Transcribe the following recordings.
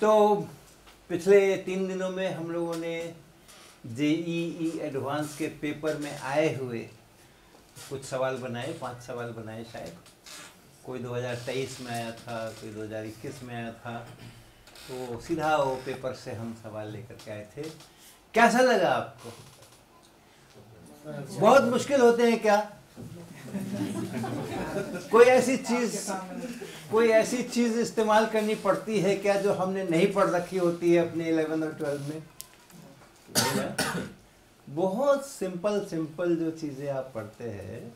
तो पिछले तीन दिनों में हम लोगों ने जेईई एडवांस के पेपर में आए हुए कुछ सवाल बनाए, पाँच सवाल बनाए शायद। कोई 2023 में आया था, कोई 2021 में आया था। तो सीधा वो पेपर से हम सवाल लेकर के आए थे। कैसा लगा आपको? बहुत मुश्किल होते हैं क्या? कोई ऐसी चीज़, कोई ऐसी चीज़ इस्तेमाल करनी पड़ती है क्या जो हमने नहीं पढ़ रखी होती है अपने इलेवन और ट्वेल्व में? बहुत सिंपल सिंपल जो चीज़ें आप पढ़ते हैं,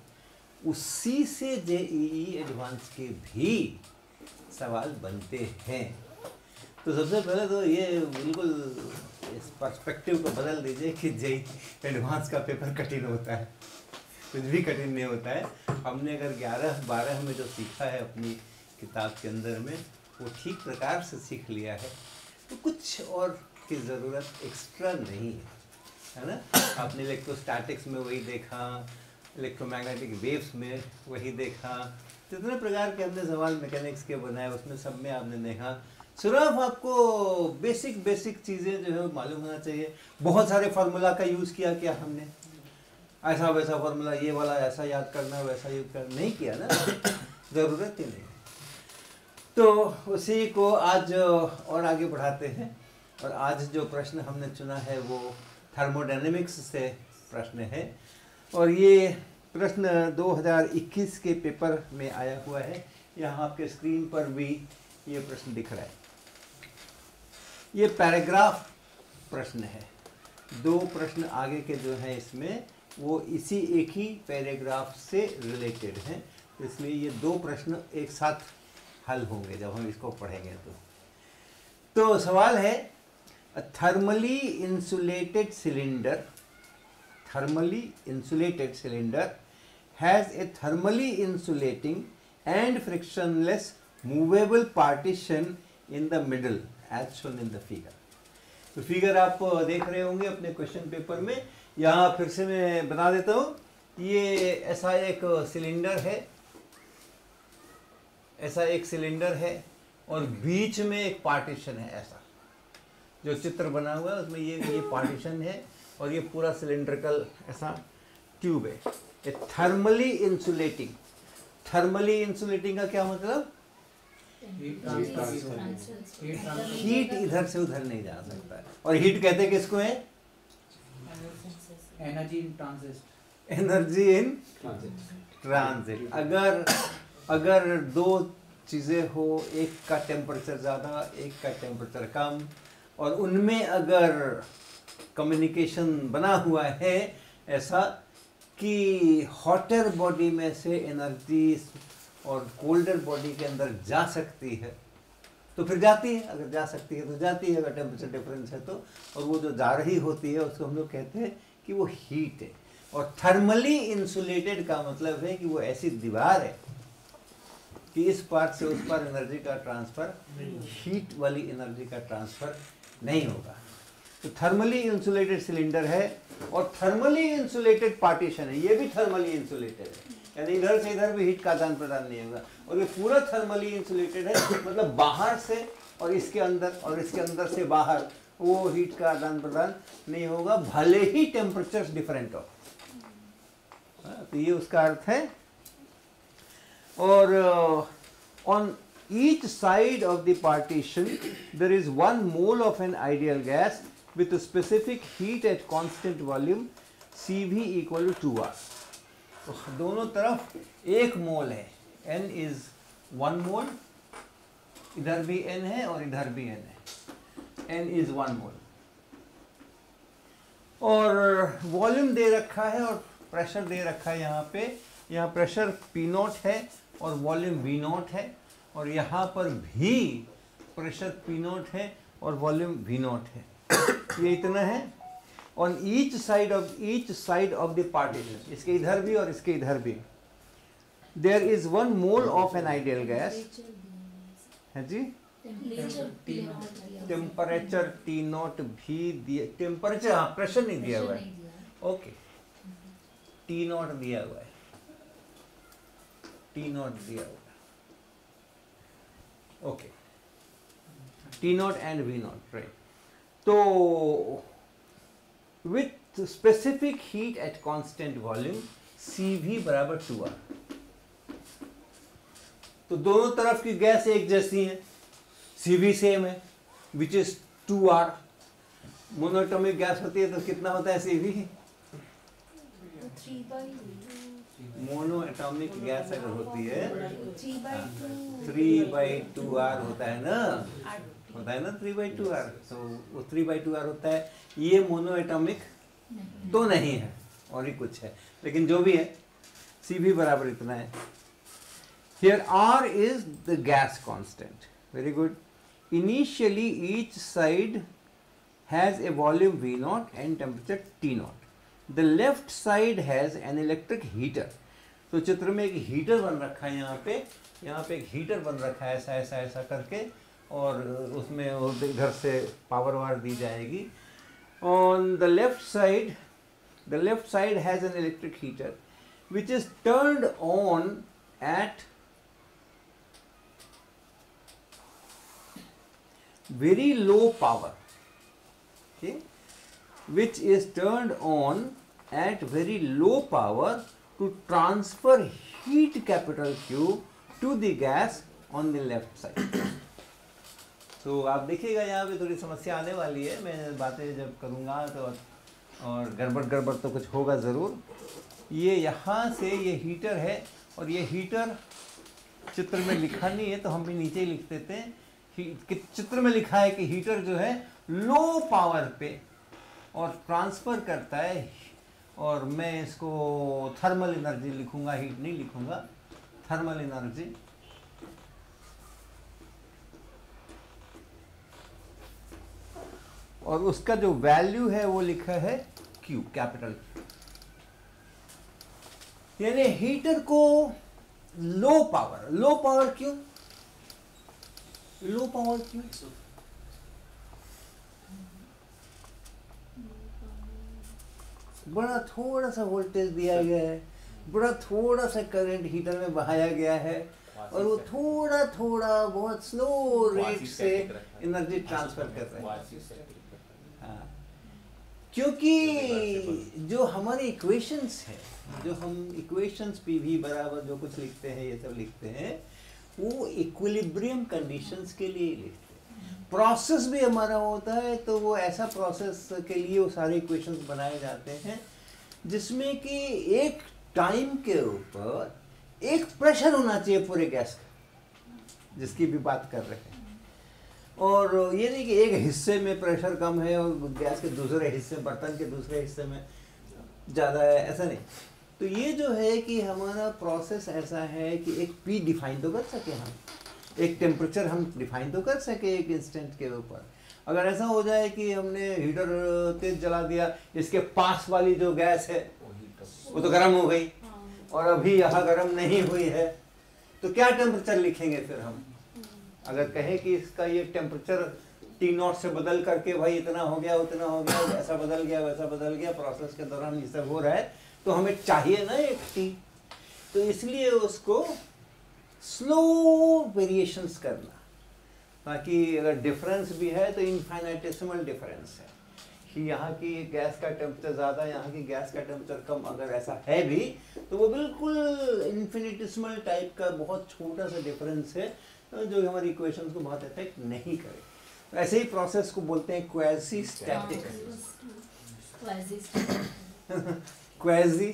उसी से जेईई एडवांस के भी सवाल बनते हैं। तो सबसे पहले तो ये बिल्कुल इस पर्सपेक्टिव को बदल दीजिए कि जे एडवांस का पेपर कठिन होता है। कुछ भी कठिन नहीं होता है। हमने अगर ग्यारह, बारह में जो सीखा है अपनी किताब के अंदर में, वो ठीक प्रकार से सीख लिया है तो कुछ और की ज़रूरत एक्स्ट्रा नहीं है है ना? आपने इलेक्ट्रोस्टैटिक्स में वही देखा इलेक्ट्रोमैग्नेटिक वेव्स में वही देखा, जितने प्रकार के हमने सवाल मैकेनिक्स के बनाए, उसमें सब में आपने देखा। सिर्फ़ आपको बेसिक बेसिक चीज़ें जो है मालूम होना चाहिए। बहुत सारे फार्मूला का यूज़ किया, क्या हमने? ऐसा, वैसा फॉर्मूला ये वाला, ऐसा याद करना, वैसा यूज़ करना, नहीं किया ना, ज़रूरत ही नहीं तो उसी को आज और आगे बढ़ाते हैं। और आज जो प्रश्न हमने चुना है, वो थर्मोडाइनमिक्स से प्रश्न है। और ये प्रश्न 2021 के पेपर में आया हुआ है। यहाँ आपके स्क्रीन पर भी ये प्रश्न दिख रहा है। ये पैराग्राफ प्रश्न है। दो प्रश्न आगे के जो हैं इसमें। वो इसी एक ही पैराग्राफ से रिलेटेड हैं। इसलिए ये दो प्रश्न एक साथ हल होंगे जब हम इसको पढ़ेंगे तो। तो सवाल है thermally insulated cylinder thermally insulated cylinder has a thermally insulating and frictionless movable partition in the middle as shown in the figure तो फिगर आप देख रहे होंगे अपने क्वेश्चन पेपर में यहाँ फिर से मैं बता देता हूँ। ये ऐसा एक सिलेंडर है। ऐसा एक सिलेंडर है और बीच में एक पार्टीशन है ऐसा। जो चित्र बना हुआ है उसमें ये ये पार्टीशन है और ये पूरा सिलेंड्रिकल ऐसा ट्यूब है। ये थर्मली इंसुलेटिंग थर्मली इंसुलेटिंग का क्या मतलब? हीट इधर से उधर नहीं जा सकता। है और हीट कहते किसको है? Energy in transit energy in transit अगर अगर दो चीज़ें हो एक का टेम्परेचर ज़्यादा एक का टेम्परेचर कम और उनमें अगर कम्युनिकेशन बना हुआ है ऐसा कि हॉटर बॉडी में से एनर्जी और कोल्डर बॉडी के अंदर जा सकती है तो फिर जाती है। अगर जा सकती है तो जाती है। अगर टेम्परेचर डिफरेंस है तो और वो जो जा रही होती है उसको हम लोग कहते हैं कि वो हीट है। और थर्मली इंसुलेटेड का मतलब है कि वो ऐसी दीवार है कि इस पार्ट से उस पार एनर्जी का ट्रांसफ़र हीट वाली एनर्जी का ट्रांसफ़र नहीं होगा। तो थर्मली इंसुलेटेड सिलेंडर है और थर्मली इंसुलेटेड पार्टीशन है। ये भी थर्मली इंसुलेटेड है। यानी इधर से इधर भी हीट का आदान प्रदान नहीं होगा। और ये पूरा थर्मली इंसुलेटेड है मतलब बाहर से और इसके अंदर और इसके अंदर से बाहर। वो हीट का आदान प्रदान नहीं होगा, भले ही टेम्परेचर डिफरेंट हो। हाँ, तो ये उसका अर्थ है। और on each side of the partition there is one mole of an ideal gas with specific heat at constant volume C V equal to two R तो दोनों तरफ़ एक मोल है। एन इज़ वन मोल इधर भी एन है और इधर भी एन है। N इज़ वन मोल और वॉल्यूम दे रखा है और प्रेशर दे रखा है यहाँ पे। यहाँ प्रेशर पी नॉट है और वॉल्यूम V नॉट है। और यहाँ पर भी प्रेशर पी नॉट है और वॉल्यूम V नॉट है। ये इतना है। On each side of each side of the partition इसके इधर भी और इसके इधर भी। There is one mole of an ideal gas है जी? टेम्परेचर टी नॉट भी दिया टेम्परेचर हाँ प्रेशर नहीं दिया हुआ है। ओके टी नॉट दिया हुआ है। टी नॉट दिया हुआ है। Okay T naught and V naught right तो with specific heat at constant volume C V बराबर टू आर तो दोनों तरफ़ की गैस एक जैसी है। सी सेम है which is two R monatomic gas होती है तो कितना होता है सी मोनो एटॉमिक गैस अगर होती है थ्री बाई टू आर होता है ना? होता है ना थ्री बाई टू आर तो वो थ्री बाई टू आर होता है। ये मोनो एटॉमिक तो नहीं है और ही कुछ है। लेकिन जो भी है सी भी बराबर इतना है। Here R is the gas constant very good initially each side has a volume V naught and temperature T naught the left side has an electric heater तो चित्र में एक हीटर बन रखा है यहाँ पे। यहाँ पे एक हीटर बन रखा है ऐसा ऐसा ऐसा करके। और उसमें इधर से पावर वार दी जाएगी। On the left side the left side has an electric heater which is turned on at very low power okay which is turned on at very low power to transfer heat capital Q to the gas on the left side. तो आप देखिएगा यहाँ पे थोड़ी समस्या आने वाली है मैं बातें जब करूँगा तो और गड़बड़ गड़बड़ तो कुछ होगा ज़रूर ये यहाँ से ये हीटर है और ये हीटर चित्र में लिखा नहीं है तो हम भी नीचे ही लिख देते हैं चित्र में लिखा है कि हीटर जो है लो पावर पे और ट्रांसफ़र करता है, और मैं इसको थर्मल एनर्जी लिखूँगा हीट नहीं लिखूँगा थर्मल एनर्जी और उसका जो वैल्यू है वो लिखा है क्यू कैपिटल यानी हीटर को लो पावर लो पावर क्यों? लो पावर क्यों बड़ा थोड़ा सा वोल्टेज दिया गया है। बड़ा थोड़ा सा करंट हीटर में बहाया गया है। और वो थोड़ा थोड़ा बहुत स्लो रेट से एनर्जी ट्रांसफ़र कर रहे हैं। हाँ। क्योंकि जो हमारे इक्वेशंस है जो हम इक्वेशंस पी वी बराबर जो कुछ लिखते हैं ये सब लिखते हैं वो इक्विलिब्रियम कंडीशंस के लिए ही लिखते हैं। प्रोसेस भी हमारा होता है तो वो ऐसा प्रोसेस के लिए वो सारे इक्वेशंस बनाए जाते हैं, जिसमें कि एक टाइम के ऊपर एक प्रेशर होना चाहिए पूरे गैस का, जिसकी भी बात कर रहे हैं। और ये नहीं कि एक हिस्से में प्रेशर कम है और गैस के दूसरे हिस्से, बर्तन के दूसरे हिस्से में ज़्यादा है, ऐसा नहीं। तो ये जो है कि हमारा प्रोसेस ऐसा है कि एक पी डिफाइन तो कर सके हम। एक टेम्परेचर हम डिफाइन तो कर सके एक इंस्टेंट के ऊपर। अगर ऐसा हो जाए कि हमने हीटर तेज जला दिया, इसके पास वाली जो गैस है, वो तो गर्म हो गई, और अभी यहाँ गर्म नहीं हुई है तो क्या टेम्परेचर लिखेंगे फिर हम? अगर कहें कि इसका ये टेम्परेचर टी नॉट से बदल करके भाई इतना हो गया, उतना हो गया ऐसा बदल गया, वैसा बदल गया प्रोसेस के दौरान ये सब हो रहा है तो हमें चाहिए ना एक टी। तो इसलिए उसको स्लो वेरिएशंस करना। ताकि अगर डिफरेंस भी है तो इनफाइनाइटेसिमल डिफरेंस है। कि यहाँ की गैस का टेम्परेचर ज़्यादा यहाँ की गैस का टेम्परेचर कम अगर ऐसा है भी तो वो बिल्कुल इन्फिनिटिसमल टाइप का बहुत छोटा सा डिफरेंस है जो हमारी इक्वेशंस को बहुत इफ़ेक्ट नहीं करे। तो ऐसे ही प्रोसेस को बोलते हैं क्वेजी स्टैटिक क्वेजी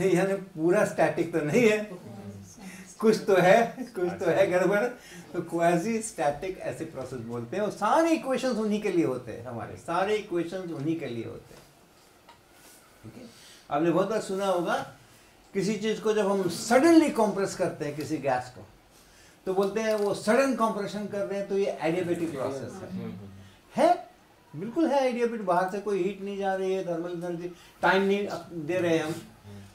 यानी पूरा स्टैटिक तो नहीं है। कुछ तो है कुछ तो है गड़बड़। तो क्वेजी स्टैटिक ऐसे प्रोसेस बोलते हैं और सारे इक्वेशंस उन्हीं के लिए होते हैं हमारे। सारे इक्वेशंस उन्हीं के लिए होते हैं। ठीक है? आपने बहुत बार सुना होगा किसी चीज़ को जब हम सडनली कॉम्प्रेस करते हैं किसी गैस को तो बोलते हैं वो सडन कॉम्प्रेशन कर रहे हैं तो ये एडियाबेटिक प्रोसेस है। है? बिल्कुल है एडियाबेटिक बाहर से कोई हीट नहीं जा रही है थर्मल एनर्जी टाइम नहीं दे रहे हैं हम।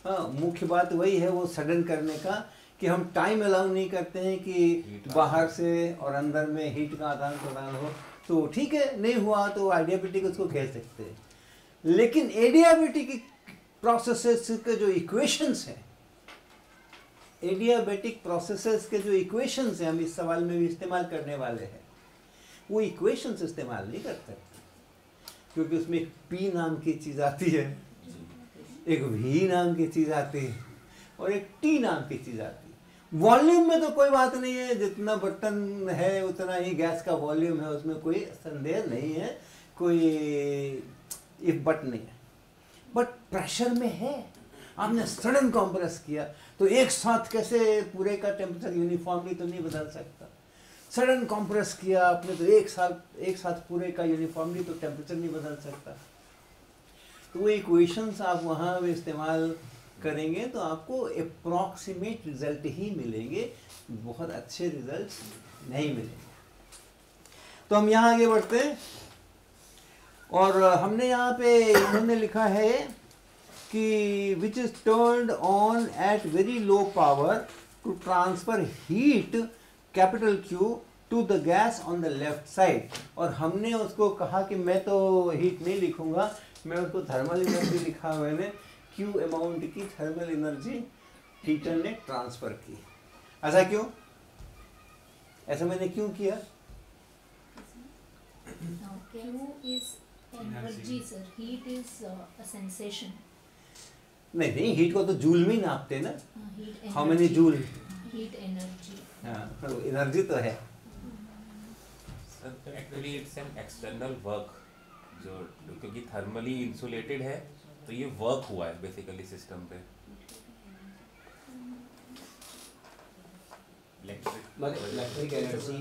हाँ मुख्य बात वही है वो सडन करने का कि हम टाइम अलाउ नहीं करते हैं कि बाहर से और अंदर में हीट का आदान प्रदान हो। तो ठीक है नहीं हुआ तो आइडियाबिटिक उसको कह सकते हैं? लेकिन एडियाबिटिक प्रोसेसेस के जो इक्वेशंस हैं एडियाबेटिक प्रोसेसेस के जो इक्वेशंस हैं हम इस सवाल में भी इस्तेमाल करने वाले हैं। वो इक्वेशंस इस्तेमाल नहीं कर सकते। क्योंकि उसमें एक पी नाम की चीज़ आती है। एक वी नाम की चीज़ आती है और एक टी नाम की चीज़ आती है। वॉल्यूम में तो कोई बात नहीं है, जितना बटन है, उतना ही गैस का वॉल्यूम है, उसमें कोई संदेह नहीं है, कोई इफ़ बट नहीं है। बट प्रेशर में है। आपने सडन कॉम्प्रेस किया तो एक साथ कैसे पूरे का टेम्परेचर यूनिफॉर्मली तो नहीं बदल सकता। सडन कॉम्प्रेस किया आपने तो एक साथ एक साथ पूरे का यूनिफॉर्मली तो टेम्परेचर नहीं बदल सकता। तो वो इक्वेशंस आप वहाँ इस्तेमाल करेंगे तो आपको अप्रॉक्सीमेट रिज़ल्ट ही मिलेंगे। बहुत अच्छे रिज़ल्ट नहीं मिलेंगे। तो हम यहाँ आगे बढ़ते हैं। और हमने यहाँ पे, इन्होंने लिखा है कि which is turned on at very low power to transfer heat capital Q to the gas on the left side और हमने उसको कहा कि मैं तो हीट नहीं लिखूँगा मैं उसको थर्मल एनर्जी लिखा मैंने। क्यू अमाउंट की थर्मल एनर्जी हीटर ने ट्रांसफ़र की। ऐसा क्यों? ऐसा मैंने क्यों किया? Uh. नहीं नहीं हीट को तो जूल में नापते ना। How many joule? Heat energy. हाँ एनर्जी तो है। Sir actually it's an external work जो क्योंकि थर्मली इंसुलेटेड है तो ये वर्क हुआ है बेसिकली सिस्टम पे। मतलब इलेक्ट्रिक एनर्जी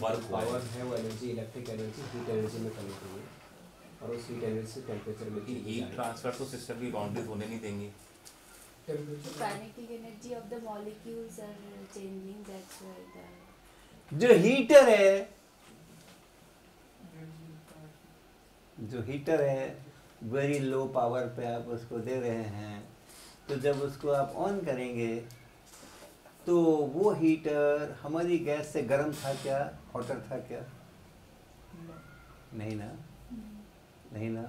वर्क पावर है। वो energy electric energy heat energy में कन्वर्ट हुई है और उस हीट एनर्जी से टेम्परेचर में कि हीट ट्रांसफ़र तो सिस्टम की बाउंड्रीज होने नहीं देंगी। Kinetic energy of the molecules are changing, that's why the जो हीटर है जो हीटर है वेरी लो पावर पे आप उसको दे रहे हैं तो जब उसको आप ऑन करेंगे तो वो हीटर हमारी गैस से गर्म था क्या हॉटर था क्या? नहीं ना? नहीं ना?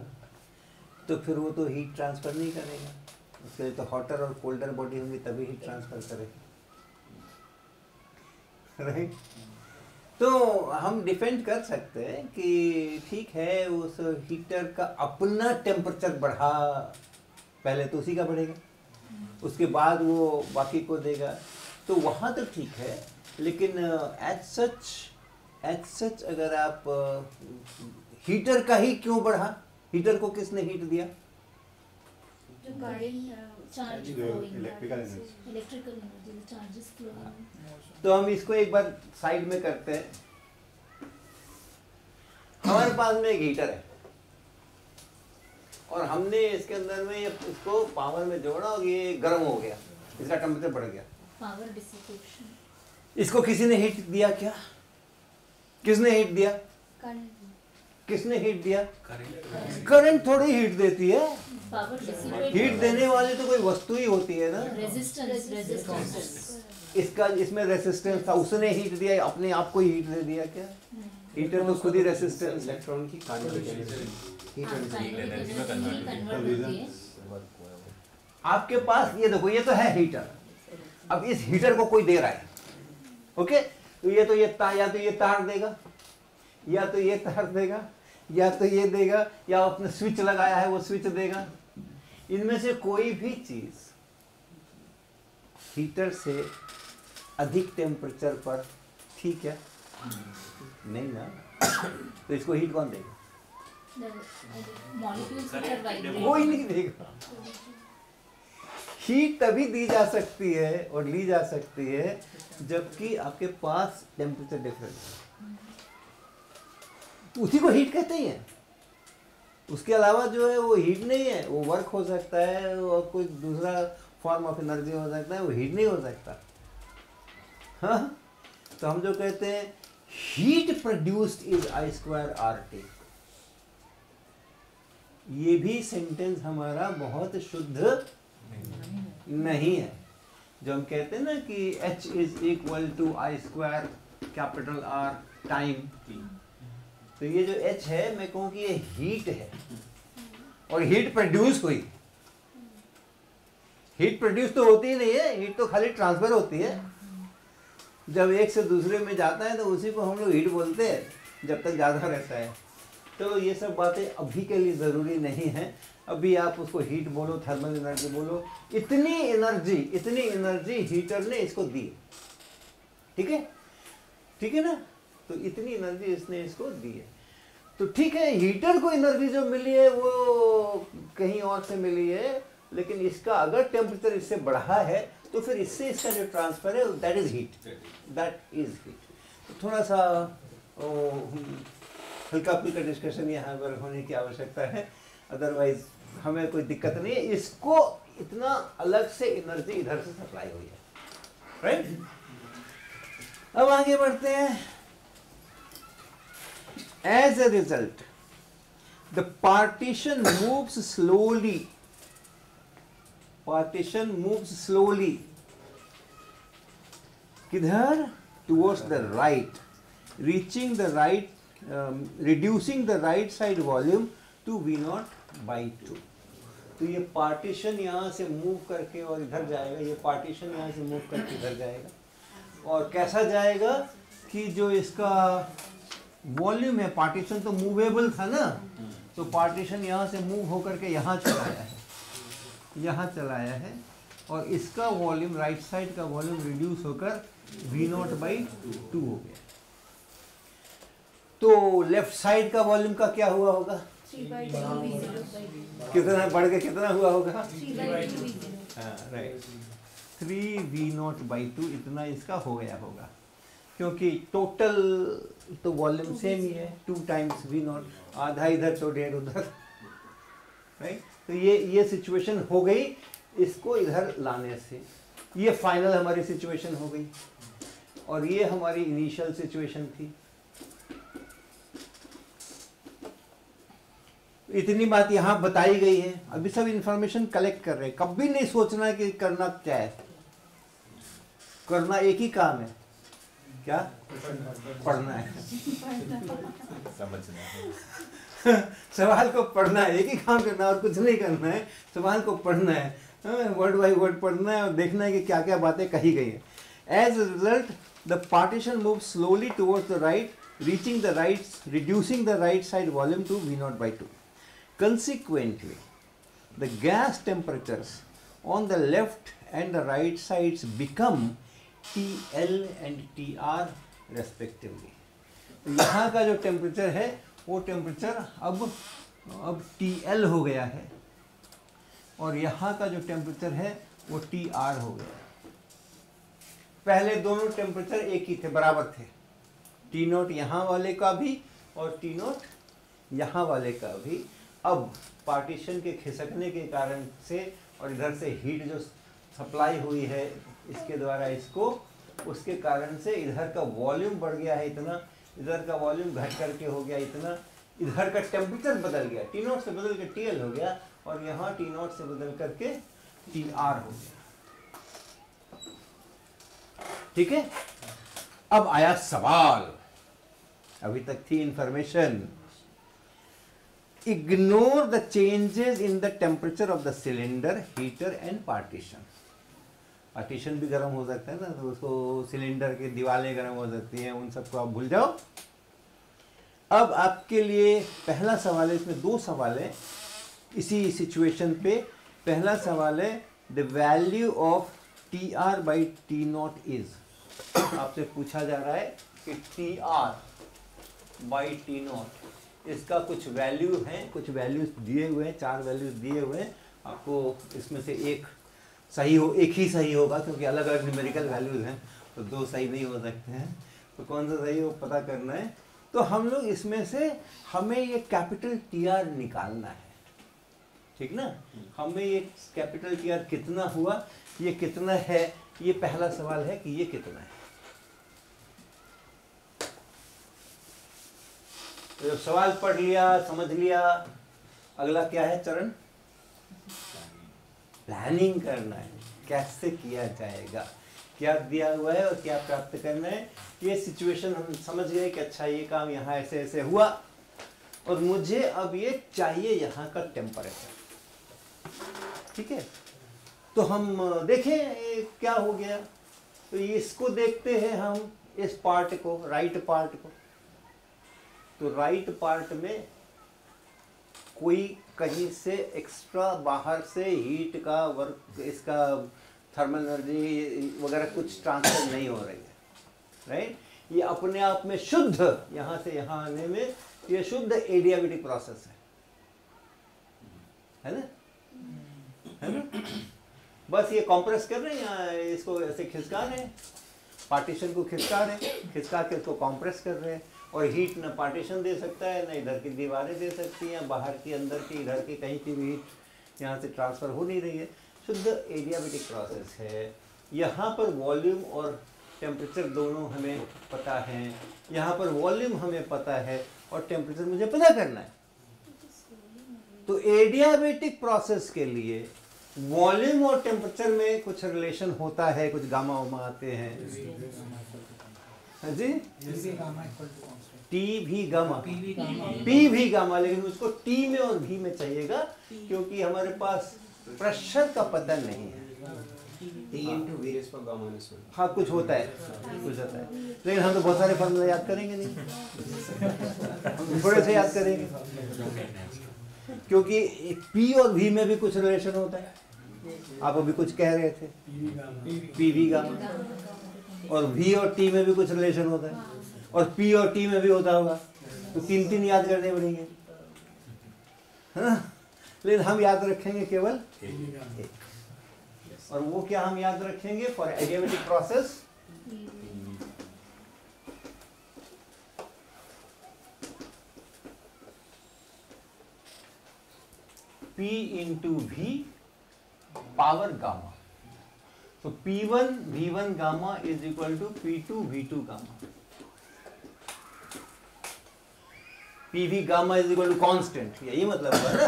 तो फिर वो तो हीट ट्रांसफ़र नहीं करेगा। उसके लिए तो हॉटर और कोल्डर बॉडी होंगी, तभी हीट ट्रांसफ़र करेगी। राइट तो हम डिफेंड कर सकते हैं कि ठीक है उस हीटर का अपना टेम्परेचर बढ़ा पहले तो उसी का बढ़ेगा। उसके बाद वो बाकी को देगा। तो वहाँ तो ठीक है लेकिन एज सच एज सच अगर आप हीटर का ही क्यों बढ़ा? हीटर को किसने हीट दिया? current uh, जो flowing. तो हम इसको एक बार साइड में करते हैं। हमारे पास में एक हीटर है। और हमने इसके अंदर में इसको पावर में जोड़ा और ये गर्म हो गया। इसका टेम्परेचर बढ़ गया। Power dissipation. इसको किसी ने हीट दिया क्या? किसने हीट दिया? Current. किसने हीट दिया? करंट थोड़ी हीट देती है. हीट देने वाली तो कोई वस्तु ही होती है ना. इसका इसमें रेसिस्टेंस था उसने हीट दिया अपने आप को हीट दे दिया क्या? हीटर तो खुद ही रेसिस्टेंस इलेक्ट्रॉन की हाँ, है. आपके पास ये देखो ये तो है हीटर अब इस हीटर को कोई दे रहा है। ओके तो ये तो ये तार या तो ये तार देगा या तो ये तार देगा। या तो ये देगा या आपने स्विच लगाया है वो स्विच देगा। इनमें से कोई भी चीज़ हीटर से अधिक टेम्परेचर पर ठीक है? नहीं ना? तो इसको हीट कौन देगा. कोई नहीं देगा। हीट तभी दी जा सकती है और ली जा सकती है जबकि आपके पास टेम्परेचर डिफरेंस तो उसी को हीट कहते ही हैं। उसके अलावा जो है वो हीट नहीं है, वो वर्क हो सकता है और कोई दूसरा फॉर्म ऑफ़ एनर्जी हो सकता है, वो हीट नहीं हो सकता। हाँ? तो हम जो कहते हैं heat produced is I square R T ये भी सेंटेंस हमारा बहुत शुद्ध नहीं नहीं है। जो हम कहते हैं ना कि H is equal to I square capital R time तो ये जो एच है, मैं कहूँ कि ये हीट है। और हीट प्रोड्यूस हुई हीट प्रोड्यूस तो होती ही नहीं है हीट तो खाली ट्रांसफ़र होती है। जब एक से दूसरे में जाता है तो उसी को हम लोग हीट बोलते हैं, जब तक ज़्यादा रहता है। तो ये सब बातें अभी के लिए ज़रूरी नहीं है। अभी आप उसको हीट बोलो थर्मल एनर्जी बोलो, इतनी एनर्जी इतनी एनर्जी हीटर ने इसको दी। ठीक है? ठीक है ना? तो इतनी एनर्जी इसने इसको दी है। तो ठीक है हीटर को एनर्जी जो मिली है, वो कहीं और से मिली है, लेकिन इसका अगर टेम्परेचर इससे बढ़ा है तो फिर इससे इसका जो ट्रांसफ़र है that is heat that is heat तो थोड़ा सा हल्का फुल्का डिस्कशन यहाँ पर होने की आवश्यकता है। अदरवाइज़ हमें कोई दिक्कत नहीं है। इसको इतना अलग से एनर्जी इधर से सप्लाई हुई है। राइट अब आगे बढ़ते हैं। As a result the partition moves slowly partition moves slowly किधर towards the right reaching the right um, reducing the right side volume to v naught by 2 तो ये पार्टीशन यहाँ से मूव करके और इधर जाएगा ये पार्टीशन यहाँ से मूव करके इधर जाएगा और कैसा जाएगा कि जो इसका वॉल्यूम है पार्टीशन तो मूवेबल था ना तो पार्टीशन यहाँ से मूव होकर के यहाँ चलाया है। यहाँ चलाया है और इसका वॉल्यूम राइट साइड का वॉल्यूम रिड्यूस होकर वी नॉट बाई टू हो गया। तो लेफ़्ट साइड का वॉल्यूम का क्या हुआ होगा? कितना बढ़ के कितना हुआ होगा? हाँ right three V naught by two इतना इसका हो गया होगा। क्योंकि टोटल तो वॉल्यूम सेम ही है टू टाइम्स वी नॉट आधा इधर तो डेढ़ उधर। राइट तो ये ये सिचुएशन हो गई इसको इधर लाने से। ये फाइनल हमारी सिचुएशन हो गई। और ये हमारी इनिशियल सिचुएशन थी। इतनी बात यहाँ बताई गई है। अभी सब इंफॉर्मेशन कलेक्ट कर रहे हैं। कभी नहीं सोचना कि करना क्या है। करना एक ही काम है। क्या? पढ़ना है। समझ सवाल को पढ़ना है, एक ही काम करना और कुछ नहीं करना है। सवाल को पढ़ना है। वर्ड बाई वर्ड पढ़ना है और देखना है कि क्या क्या बातें कही गई हैं। As a result the partition move slowly towards the right reaching the right reducing the right side volume to V naught by two consequently the gas temperature on the left and the right sides become TL and TR respectively. तो यहाँ का जो temperature है, वो temperature अब अब T L हो गया है और यहाँ का जो टेम्परेचर है, वो टी आर हो गया पहले दोनों टेम्परेचर एक ही थे, बराबर थे। टी नोट यहाँ वाले का भी और टी नोट यहाँ वाले का भी। अब पार्टीशन के खिसकने के कारण से और इधर से हीट जो सप्लाई हुई है इसके द्वारा इसको, उसके कारण से इधर का वॉल्यूम बढ़ गया है इतना, इधर का वॉल्यूम घट करके हो गया इतना, इधर का टेम्परेचर बदल गया टी नोट से बदल के टी एल हो गया और यहाँ टी नोट से बदल करके टी आर हो गया। ठीक है? अब आया सवाल। अभी तक थी information ignore the changes in the temperature of the cylinder heater and partition partition भी गर्म हो सकता है ना तो उसको सिलेंडर की दीवारें गर्म हो सकती हैं, उन सबको आप भूल जाओ। अब आपके लिए पहला सवाल है, इसमें दो सवाल है। इसी सिचुएशन पे पहला सवाल है the value of T R by T naught is आपसे पूछा जा रहा है कि T R by T naught इसका कुछ वैल्यू है, कुछ वैल्यूज़ दिए हुए हैं, चार वैल्यूज़ दिए हुए हैं। आपको इसमें से एक सही हो, एक ही सही होगा क्योंकि अलग अलग न्यूमेरिकल वैल्यूज़ हैं तो दो सही नहीं हो सकते हैं। तो कौन सा सही हो पता करना है। तो हम लोग इसमें से हमें ये कैपिटल टी आर निकालना है। ठीक ना? हमें ये कैपिटल टी आर कितना हुआ, ये कितना है, ये पहला सवाल है कि ये कितना है। तो सवाल पढ़ लिया, समझ लिया। अगला क्या है चरण? प्लानिंग करना है, कैसे किया जाएगा, क्या दिया हुआ है और क्या प्राप्त करना है, ये सिचुएशन हम समझ गए कि अच्छा ये काम यहाँ ऐसे ऐसे हुआ और मुझे अब ये चाहिए यहाँ का टेम्परेचर ठीक है? तो हम देखें क्या हो गया। तो इसको देखते हैं हम, इस पार्ट को राइट पार्ट को। तो राइट पार्ट में कोई कहीं से एक्स्ट्रा बाहर से हीट का वर्क इसका थर्मल एनर्जी वगैरह कुछ ट्रांसफ़र नहीं हो रही है। राइट ये अपने आप में शुद्ध, यहाँ से यहाँ आने में ये शुद्ध एडियाबेटिक प्रोसेस है। है ना? है ना? बस ये कंप्रेस कर रहे हैं, यहाँ इसको ऐसे खिसका रहे हैं। पार्टीशन को खिसका रहे हैं, खिसका के इसको कंप्रेस कर रहे हैं। और हीट न पार्टीशन दे सकता है, न इधर की दीवारें दे सकती हैं, बाहर की, अंदर की, इधर की, कहीं की भी हीट यहाँ से ट्रांसफ़र हो नहीं रही है। शुद्ध एडियाबेटिक प्रोसेस है। यहाँ पर वॉल्यूम और टेम्परेचर दोनों हमें पता है। यहाँ पर वॉल्यूम हमें पता है और टेम्परेचर मुझे पता करना है। तो एडियाबेटिक प्रोसेस के लिए वॉल्यूम और टेम्परेचर में कुछ रिलेशन होता है, कुछ गामा वामा आते हाँ। जी? टी भी गामा पी भी गामा लेकिन उसको टी में और भी में चाहिएगा क्योंकि हमारे पास प्रेशर का पता नहीं है. हाँ कुछ होता है कुछ होता है। लेकिन हम तो बहुत सारे फॉर्मूला याद करेंगे नहीं। थोड़े से याद करेंगे। क्योंकि पी और भी में भी कुछ रिलेशन होता है। आप अभी कुछ कह रहे थे। पी वी का और वी और टी में भी कुछ रिलेशन होता है। और पी और टी में भी होता होगा। तो तीन तीन याद करने पड़ेंगे। हाँ? लेकिन हम याद रखेंगे केवल और वो क्या हम याद रखेंगे? For adiabatic process P into V, power gamma. So P1 V1 gamma is equal to P2 V2 gamma. PV gamma is equal to constant. यही मतलब हुआ ना?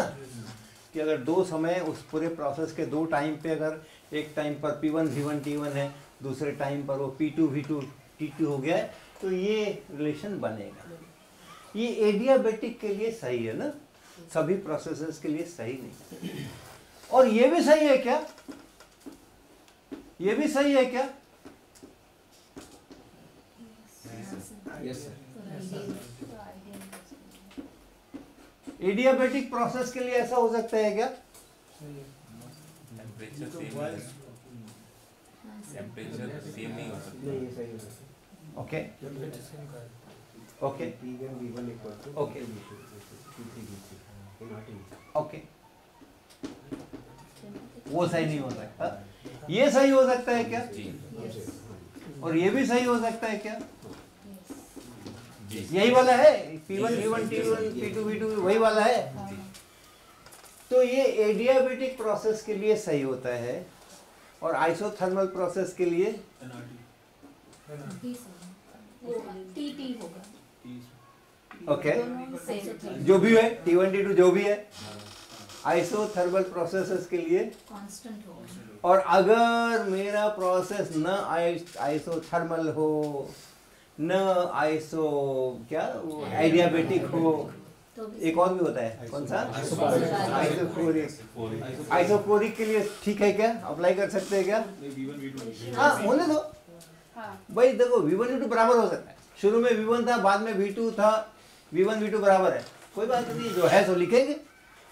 कि अगर दो समय उस पूरे प्रोसेस के दो टाइम पे अगर एक टाइम पर P1 V1 T1 है, दूसरे टाइम पर वो P2 V2 T2 हो गया है तो ये रिलेशन बनेगा। ये एडियाबेटिक के लिए सही है ना? सभी प्रोसेसेस के लिए सही नहीं और ये भी सही है क्या? ये भी सही है क्या? Yes, sir. एडियाबेटिक प्रोसेस के लिए ऐसा हो सकता है क्या? टेम्परेचर सेम नहीं हो सकता। नहीं, ये सही हो सकता okay okay P1 V1 equal to Okay. P2 V2, P3 V3, in RT. Okay वो सही नहीं हो सकता। ये सही हो सकता है क्या? और ये भी सही हो सकता है क्या? यही वाला है? P1 V1 T1 P2 V2 वही वाला है? तो ये एडियाबेटिक प्रोसेस के लिए सही होता है और आइसोथर्मल प्रोसेस के लिए? टी टी होगा। ओके जो भी है T1 T2 जो भी है आइसोथर्मल प्रोसेसेस के लिए कांस्टेंट होगा। और अगर मेरा प्रोसेस न आइसो थर्मल हो न आइसो क्या एडियाबेटिक हो तो एक और भी होता है कौन सा? आइसोक्लोरिक आइसोक्लोरिक के लिए ठीक है क्या? अप्लाई कर सकते हैं क्या? हाँ होने दो। हाँ। भाई देखो वी वन वी टू बराबर हो सकता है। शुरू में वी वन था बाद में वी टू था वी वन वी टू बराबर है। कोई बात नहीं जो है सो लिखेंगे।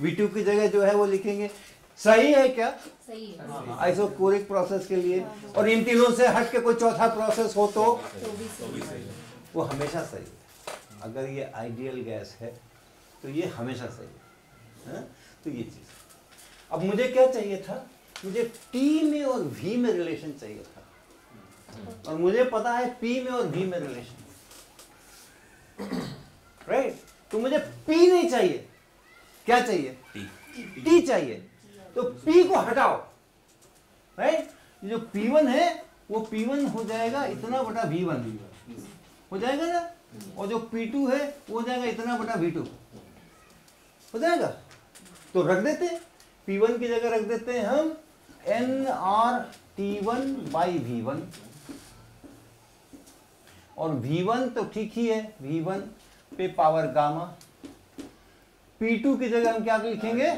वी टू की जगह जो है वो लिखेंगे। सही है क्या? सही है। आइसोक्लोरिक प्रोसेस के लिए। और इन तीनों से हट के कोई चौथा प्रोसेस हो तो? तो है। वो हमेशा सही है। अगर ये आइडियल गैस है तो ये हमेशा सही है। हाँ? तो ये चीज़। अब मुझे क्या चाहिए था? मुझे टी में और वी में रिलेशन चाहिए था। और मुझे पता है पी में और वी में रिलेशन राइट तो मुझे पी नहीं चाहिए। क्या चाहिए? टी टी चाहिए। तो पी को हटाओ। राइट जो P1 है, वो P1 हो जाएगा इतना बटा V1 हो जाएगा ना? और जो P2 है, वो हो जाएगा इतना बटा V2 हो जाएगा? तो रख देते P1 की जगह रख देते हैं हम N R T one by V one और V1 तो ठीक ही है V1 पे पावर गामा P2 की जगह हम क्या लिखेंगे?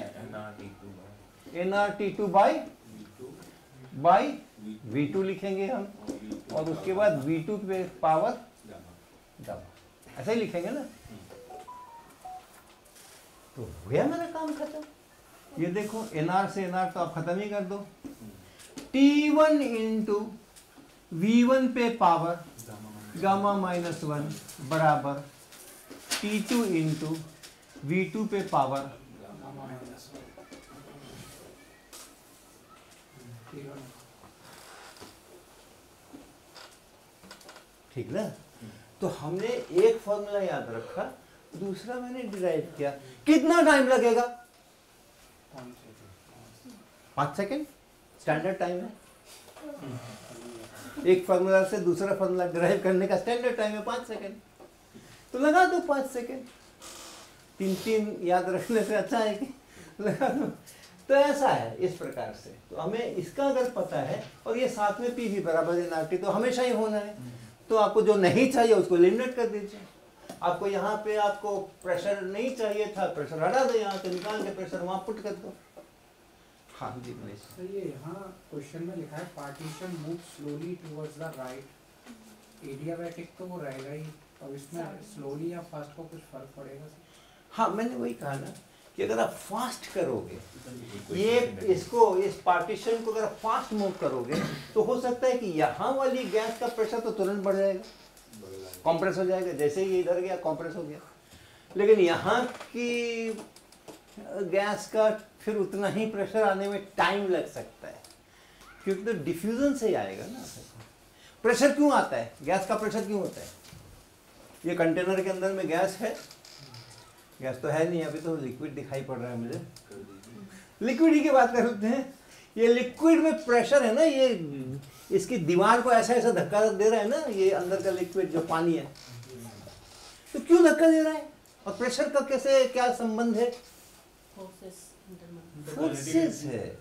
N R T two by by V two लिखेंगे हम। और उसके बाद वी टू पे पावर ऐसा ही लिखेंगे ना। तो हो गया मेरा काम खत्म। ये देखो एन आर से एन आर तो आप खत्म ही कर दो। T one into V one पे पावर गामा माइनस वन बराबर T two into V two पे पावर ठीक ना? तो हमने एक फॉर्मूला याद रखा, दूसरा मैंने डिराइव किया। कितना टाइम लगेगा? पाँच सेकेंड स्टैंडर्ड टाइम है। एक फार्मूला से दूसरा फार्मूला डिराइव करने का स्टैंडर्ड टाइम है पाँच सेकेंड तो लगा दो पाँच सेकेंड तीन तीन याद रखने से अच्छा है कि लगा दो। तो ऐसा है इस प्रकार से। तो हमें इसका अगर पता है और ये साथ में पी भी बराबर एन आर टी तो हमेशा ही होना है। तो आपको जो नहीं चाहिए उसको एलिमिनेट कर दीजिए। आपको यहाँ पे आपको प्रेशर नहीं चाहिए था प्रेशर हटा दो यहाँ से निकाल के प्रेशर वहाँ पुट कर दो। हाँ जी मनीष। तो ये यहाँ क्वेश्चन में लिखा है partition move slowly towards the right adiabatic तो वो रहेगा ही अब इसमें स्लोली या फास्ट को कुछ फ़र्क पड़ेगा। हाँ मैंने वही कहा ना कि अगर आप फास्ट करोगे ये इसको इस पार्टीशन को अगर आप फास्ट मूव करोगे तो हो सकता है कि यहाँ वाली गैस का प्रेशर तो तुरंत बढ़ जाएगा। कॉम्प्रेस हो जाएगा जैसे ही इधर गया कॉम्प्रेस हो गया। लेकिन यहाँ की गैस का फिर उतना ही प्रेशर आने में टाइम लग सकता है। क्योंकि तो डिफ्यूजन से ही आएगा ना। प्रेशर क्यों आता है? गैस का प्रेशर क्यों होता है? ये कंटेनर के अंदर में गैस है। गैस तो है नहीं अभी तो लिक्विड दिखाई पड़ रहा है मुझे। लिक्विड ही की बात करते हैं। ये लिक्विड में प्रेशर है ना ये इसकी दीवार को ऐसा ऐसा धक्का दे रहा है ना ये अंदर का लिक्विड जो पानी है। तो क्यों धक्का दे रहा है? और प्रेशर का कैसे क्या संबंध है? फोर्सेस है।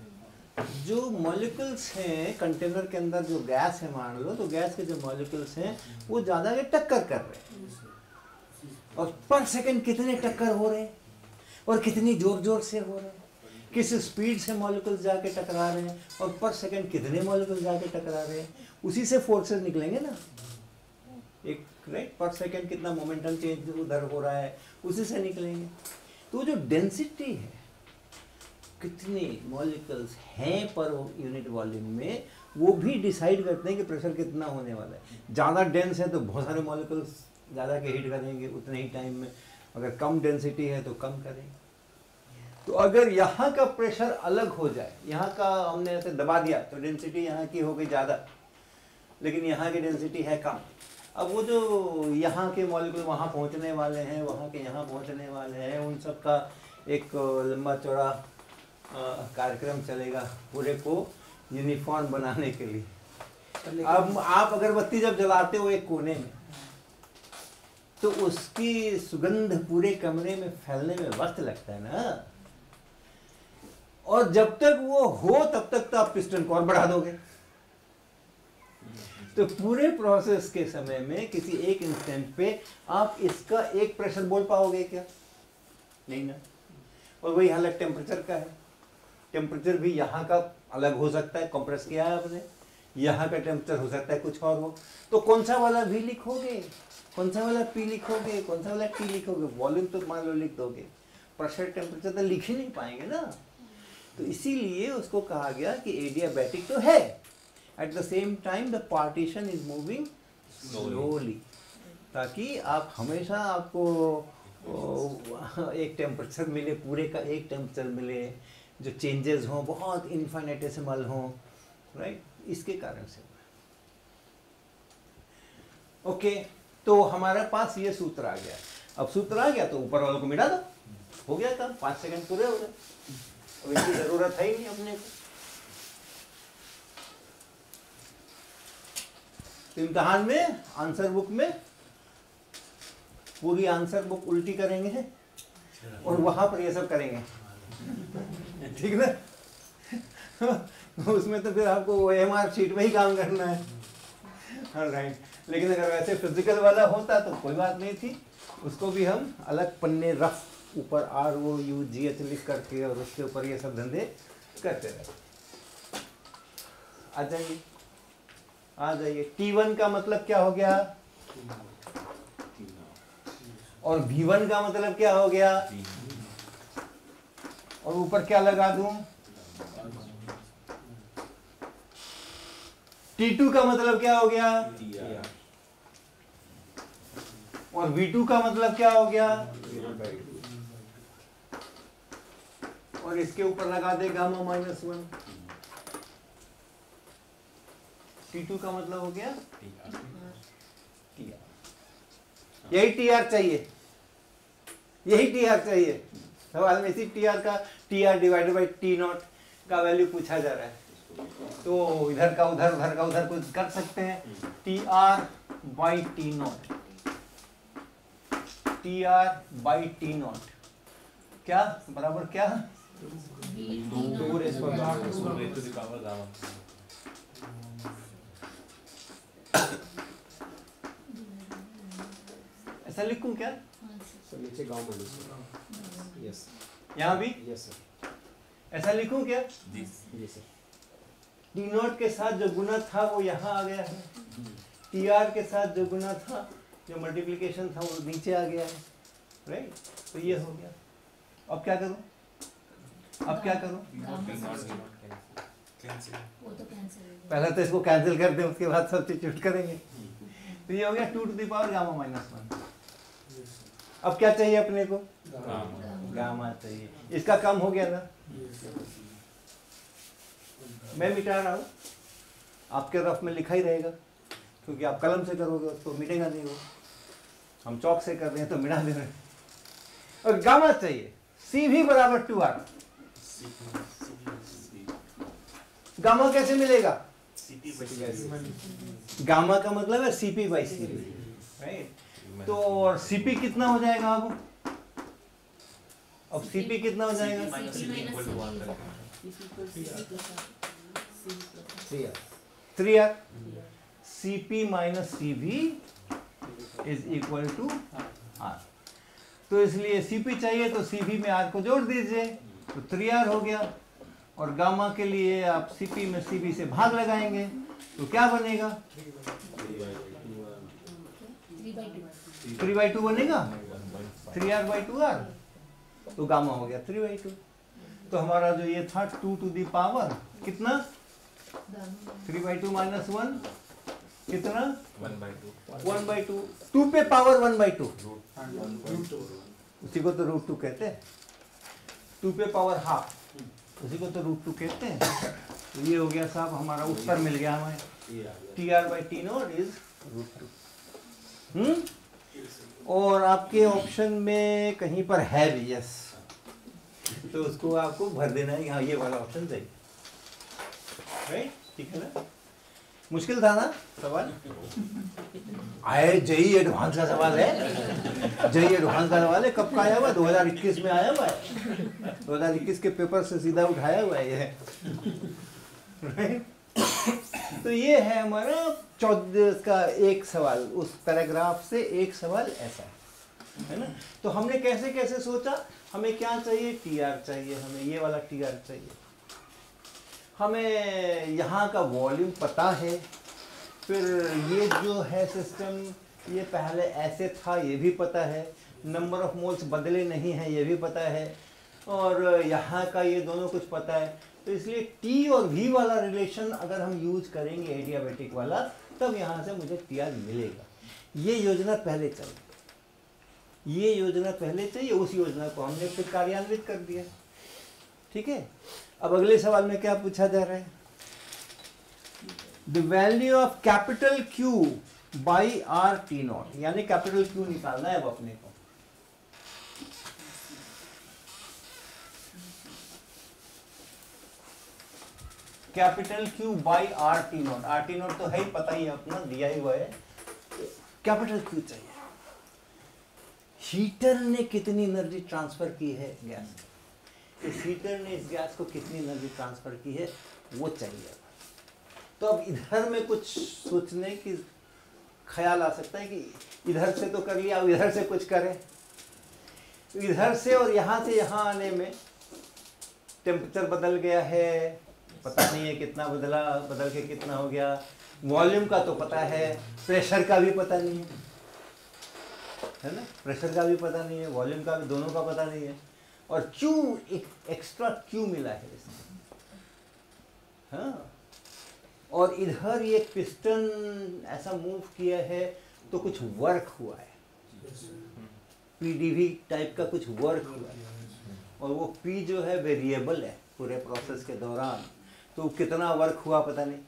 जो मॉलिक्यूल्स हैं कंटेनर के अंदर जो गैस है मान लो तो गैस के जो मॉलिक्यूल्स हैं वो ज़्यादा के टक्कर कर रहे हैं। और पर सेकंड कितने टक्कर हो रहे हैं? और कितनी ज़ोर ज़ोर से हो रहे हैं? किस स्पीड से मॉलिक्यूल्स जाके टकरा रहे हैं? और पर सेकंड कितने मॉलिक्यूल्स जाके टकरा रहे हैं? उसी से फोर्सेस निकलेंगे ना? एक राइट पर सेकंड कितना मोमेंटम चेंज उधर हो रहा है? उसी से निकलेंगे। तो जो डेंसिटी है, कितने मॉलिकल्स हैं पर यूनिट वॉल्यूम में, वो भी डिसाइड करते हैं कि प्रेशर कितना होने वाला है। ज़्यादा डेंस है तो बहुत सारे मॉलिक्यूल्स ज़्यादा के हीट करेंगे उतने ही टाइम में। अगर कम डेंसिटी है तो कम करेंगे तो अगर यहाँ का प्रेशर अलग हो जाए यहाँ का हमने ऐसे दबा दिया तो डेंसिटी यहाँ की हो गई ज़्यादा। लेकिन यहाँ की डेंसिटी है कम। अब वो जो यहाँ के मॉलिक्यूल वहाँ पहुँचने वाले हैं वहाँ के यहाँ पहुँचने वाले हैं उन सब का एक लंबा चौड़ा कार्यक्रम चलेगा पूरे को यूनिफॉर्म बनाने के लिए। अब आप अगरबत्ती जब जलाते हो एक कोने में तो उसकी सुगंध पूरे कमरे में फैलने में वक्त लगता है ना। और जब तक वो हो, तब तक तो आप पिस्टन को और बढ़ा दोगे। तो पूरे प्रोसेस के समय में किसी एक इंस्टेंट पे आप इसका एक प्रेशर बोल पाओगे क्या? नहीं ना। और वही हालत टेम्परेचर का है। टेम्परेचर भी यहाँ का अलग हो सकता है कंप्रेस किया है आपने। यहाँ का टेम्परेचर हो सकता है कुछ और हो। तो कौन सा वाला भी लिखोगे? कौन सा वाला पी लिखोगे, कौन सा वाला टी लिखोगे वॉल्यूम तो मान लो लिख दोगे। प्रेशर टेम्परेचर तो लिख ही नहीं पाएँगे ना। तो इसीलिए उसको कहा गया कि एडियाबैटिक तो है। At the same time the partition is moving slowly ताकि आप हमेशा आपको एक टेम्परेचर मिले, पूरे का एक टेम्परेचर मिले, जो चेंजेस हों, बहुत इन्फाइनेटेसिमल हों राइट इसके कारण से ओके तो हमारे पास ये सूत्र आ गया। अब सूत्र आ गया तो ऊपर वालों को मिटा दो। हो गया था पाँच सेकंड पूरे हो गए। अब इसकी ज़रूरत है ही नहीं अपने को। तो इम्तहान में, आंसर बुक में, पूरी आंसर बुक उल्टी करेंगे और वहाँ पर ये सब करेंगे। ठीक ना? उसमें तो फिर आपको एम आर शीट में ही काम करना है। राइट लेकिन अगर वैसे फ़िज़िकल वाला होता तो कोई बात नहीं थी। उसको भी हम अलग पन्ने रफ ऊपर R O U G H लिख करके और उसके ऊपर ये सब धंधे करते रहे। आ जाइए। आ जाइए। टी वन का मतलब क्या हो गया? और वी वन का मतलब क्या हो गया? और ऊपर क्या लगा दूँ? T2 का मतलब क्या हो गया? और V2 का मतलब क्या हो गया? और इसके ऊपर लगा दे गामा माइनस वन T2 का मतलब हो गया? यही टी आर चाहिए। यही टी आर चाहिए। सवाल में इसी टी आर का T R divided by T naught का वैल्यू पूछा जा रहा है। तो इधर का उधर उधर का उधर कुछ कर सकते हैं। T R by T naught T R by T naught क्या? बराबर क्या? Two raise. ऐसा लिखूं क्या? सर नीचे गाँव यस यहाँ भी? यस सर ऐसा लिखूं क्या. ये सर टी नॉट के साथ जो गुना था वो यहाँ आ गया है। टी आर के साथ जो गुना था जो मल्टीप्लिकेशन था वो नीचे आ गया है राइट तो ये हो गया। अब क्या करूँ? अब क्या करूँ? तो पहले तो इसको कैंसिल कर दें उसके बाद सब्स्टिट्यूट करेंगे। तो ये हो गया two to the power gamma minus one अब क्या चाहिए अपने को? गामा चाहिए। इसका कम हो गया ना? मैं मिटा रहा हूँ। आपके रफ में लिखा ही रहेगा क्योंकि आप कलम से करोगे उसको मिटेगा नहीं वो। हम चौक से कर रहे हैं तो मिटा दे रहे हैं। और गामा चाहिए। सी भी बराबर टू आर। गामा कैसे मिलेगा? गामा का मतलब है सीपी बाई सीपी राइट तो और सीपी कितना हो जाएगा अब? अब सीपी कितना हो जाएगा? Three R three R C P minus C भी इज़ इक्वल टू आर तो इसलिए सी पी चाहिए तो सी में आर को जोड़ दीजिए। तो थ्री आर हो गया। और गामा के लिए आप सी पी में सी से भाग लगाएँगे। तो क्या बनेगा? थ्री बाई टू बनेगा? Three R by two R तो गामा हो गया थ्री बाई टू तो हमारा जो ये था टू टू दावर कितना? Three by two minus one कितना? One by two. One by two two पे पावर वन बाई टू उसी को तो रूट टू कहते हैं। टू पे पावर हाफ़ उसी को तो रूट टू कहते हैं। तो ये हो गया साहब हमारा उत्तर मिल गया हमें। T R by T naught is root two hmm? और आपके ऑप्शन में कहीं पर है भी यस तो उसको आपको भर देना है। कि हाँ ये वाला ऑप्शन सही राइट ठीक है ना? मुश्किल था ना सवाल? आए जई एडवांस का सवाल है। जेई एडवांस का सवाल है, कब का आया हुआ है? 2021 में आया हुआ है। 2021 के पेपर से सीधा उठाया हुआ है ये। तो ये है हमारा चौदह का एक सवाल, उस पैराग्राफ से एक सवाल ऐसा है। ना? तो हमने कैसे कैसे सोचा? हमें क्या चाहिए? टी आर चाहिए हमें, ये वाला टी आर चाहिए। हमें यहाँ का वॉल्यूम पता है। फिर ये जो है सिस्टम ये पहले ऐसे था, ये भी पता है। नंबर ऑफ़ मोल्स बदले नहीं हैं, ये भी पता है। और यहाँ का ये दोनों कुछ पता है। तो इसलिए टी और वी वाला रिलेशन अगर हम यूज़ करेंगे एडियाबेटिक वाला, तब यहाँ से मुझे टी आर मिलेगा। ये योजना पहले चाहिए ये योजना पहले चाहिए उस योजना को हमने फिर कार्यान्वित कर दिया। ठीक है? अब अगले सवाल में क्या पूछा जा रहा है? The value of capital Q by R T naught यानी कैपिटल क्यू निकालना है अब अपने को। Capital Q by R T naught R T naught तो है ही, पता ही है अपना, दिया ही हुआ है। कैपिटल क्यू चाहिए। हीटर ने कितनी एनर्जी ट्रांसफ़र की है? गैस इस हीटर ने इस गैस को कितनी एनर्जी ट्रांसफ़र की है, वो चाहिए तो अब इधर में कुछ सोचने की ख्याल आ सकता है कि इधर से तो कर लिया, अब इधर से कुछ करें। तो इधर से और यहाँ से यहाँ आने में टेम्परेचर बदल गया है, पता नहीं है कितना बदला, बदल के कितना हो गया। वॉल्यूम का तो पता है प्रेशर का भी पता नहीं है। है ना? प्रेशर का भी पता नहीं है वॉल्यूम का भी, दोनों का पता नहीं है। और क्यू एक एक्स्ट्रा क्यू मिला है इसमें? हाँ। और इधर ये पिस्टन ऐसा मूव किया है तो कुछ वर्क हुआ है। पीडीवी टाइप का कुछ वर्क हुआ है। और वो पी जो है वेरिएबल है पूरे प्रोसेस के दौरान। तो कितना वर्क हुआ पता नहीं।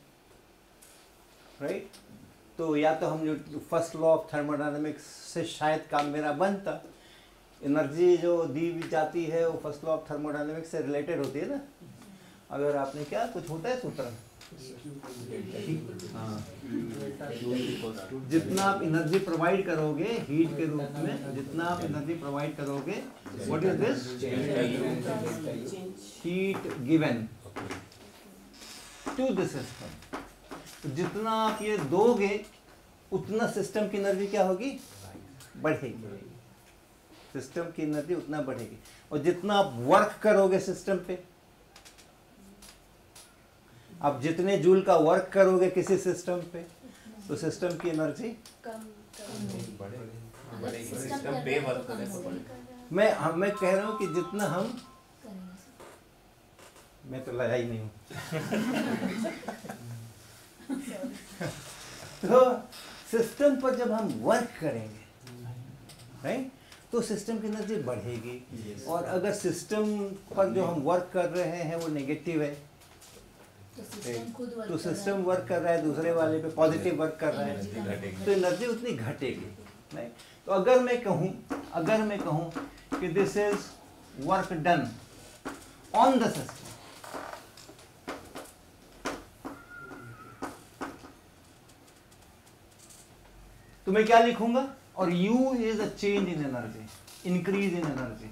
Right right? तो या तो हम जो फ़र्स्ट लॉ ऑफ़ थर्मोडाइनमिक्स से शायद काम मेरा बनता। एनर्जी जो दी जाती है, वो फ़र्स्ट लॉ ऑफ़ थर्मोडायनेमिक्स से रिलेटेड होती है ना? अगर आपने क्या, कुछ होता है सूत्र? हाँ। जितना आप एनर्जी प्रोवाइड करोगे हीट के रूप में, जितना आप एनर्जी प्रोवाइड करोगे what is this heat given to the system जितना आप ये दोगे, उतना सिस्टम की एनर्जी क्या होगी? बढ़ेगी। सिस्टम की एनर्जी उतना बढ़ेगी। और जितना आप वर्क करोगे सिस्टम पे आप जितने जूल का वर्क करोगे किसी सिस्टम पे तो सिस्टम की एनर्जी मैं हम मैं कह रहा हूँ कि जितना हम मैं तो लगा ही नहीं हूँ। तो सिस्टम पर जब हम वर्क करेंगे राइट तो सिस्टम की एनर्जी बढ़ेगी। और अगर सिस्टम पर जो हम वर्क कर रहे हैं वो नेगेटिव है। तो सिस्टम वर्क तो सिस्टम वर्क कर रहा है दूसरे वाले पे पॉजिटिव वर्क कर रहा है। तो एनर्जी उतनी घटेगी नहीं तो अगर मैं कहूँ अगर मैं कहूँ कि this is work done on the system तो मैं क्या लिखूँगा? और U is a change in energy increase in energy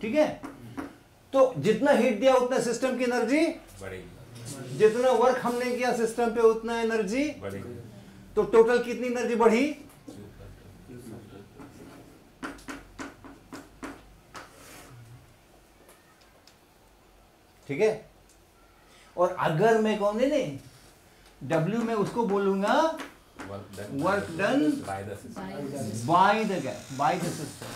ठीक है? तो जितना हीट दिया उतना सिस्टम की एनर्जी बढ़ेगी। जितना वर्क हमने किया सिस्टम पे उतना एनर्जी बढ़ेगी। तो टोटल कितनी एनर्जी बढ़ी? ठीक है? और अगर मैं कौन नहीं नहीं डब्ल्यू में उसको बोलूँगा work done Work done by the system By the system. By the system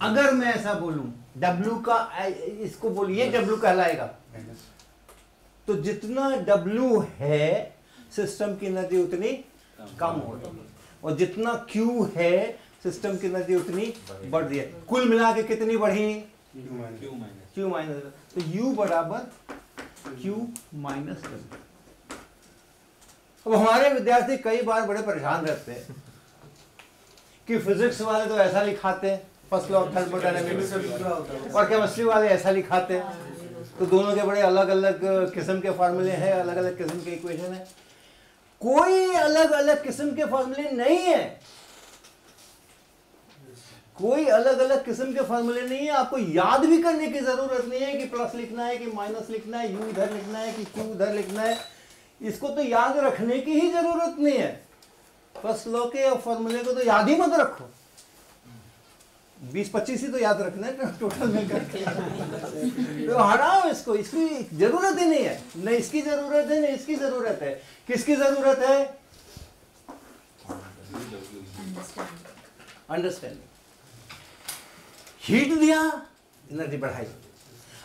अगर मैं ऐसा बोलूँ डब्ल्यू का इसको बोलिए डब्ल्यू कहलाएगा। तो जितना डब्ल्यू है सिस्टम की एनर्जी उतनी कम होगी। और जितना क्यू है सिस्टम की एनर्जी उतनी बढ़। रही है। कुल मिला के कितनी बढ़ी? क्यू माइनस तो यू बराबर क्यू माइनस अब हमारे विद्यार्थी कई बार बड़े परेशान रहते हैं कि फिजिक्स वाले तो ऐसा लिखाते हैं फ़र्स्ट लॉ ऑफ़ थर्मोडायनेमिक्स और केमिस्ट्री वाले ऐसा लिखाते हैं। तो दोनों के बड़े अलग अलग किस्म के फार्मूले हैं अलग अलग किस्म के इक्वेशन है। कोई अलग अलग किस्म के फार्मूले नहीं है। कोई अलग अलग किस्म के फॉर्मूले नहीं है। आपको याद भी करने की ज़रूरत नहीं है कि प्लस लिखना है कि माइनस लिखना है यू इधर लिखना है कि क्यू उधर लिखना है। इसको तो याद रखने की ही ज़रूरत नहीं है। फ़र्स्ट लॉ के फॉर्मूले को तो याद ही मत रखो। बीस पच्चीस ही तो याद रखना है टोटल में करके तो हटाओ इसको इसकी ज़रूरत ही नहीं है। न इसकी ज़रूरत है न इसकी ज़रूरत है। किसकी ज़रूरत है? अंडरस्टैंडिंग हीट दिया, एनर्जी बढ़ाई।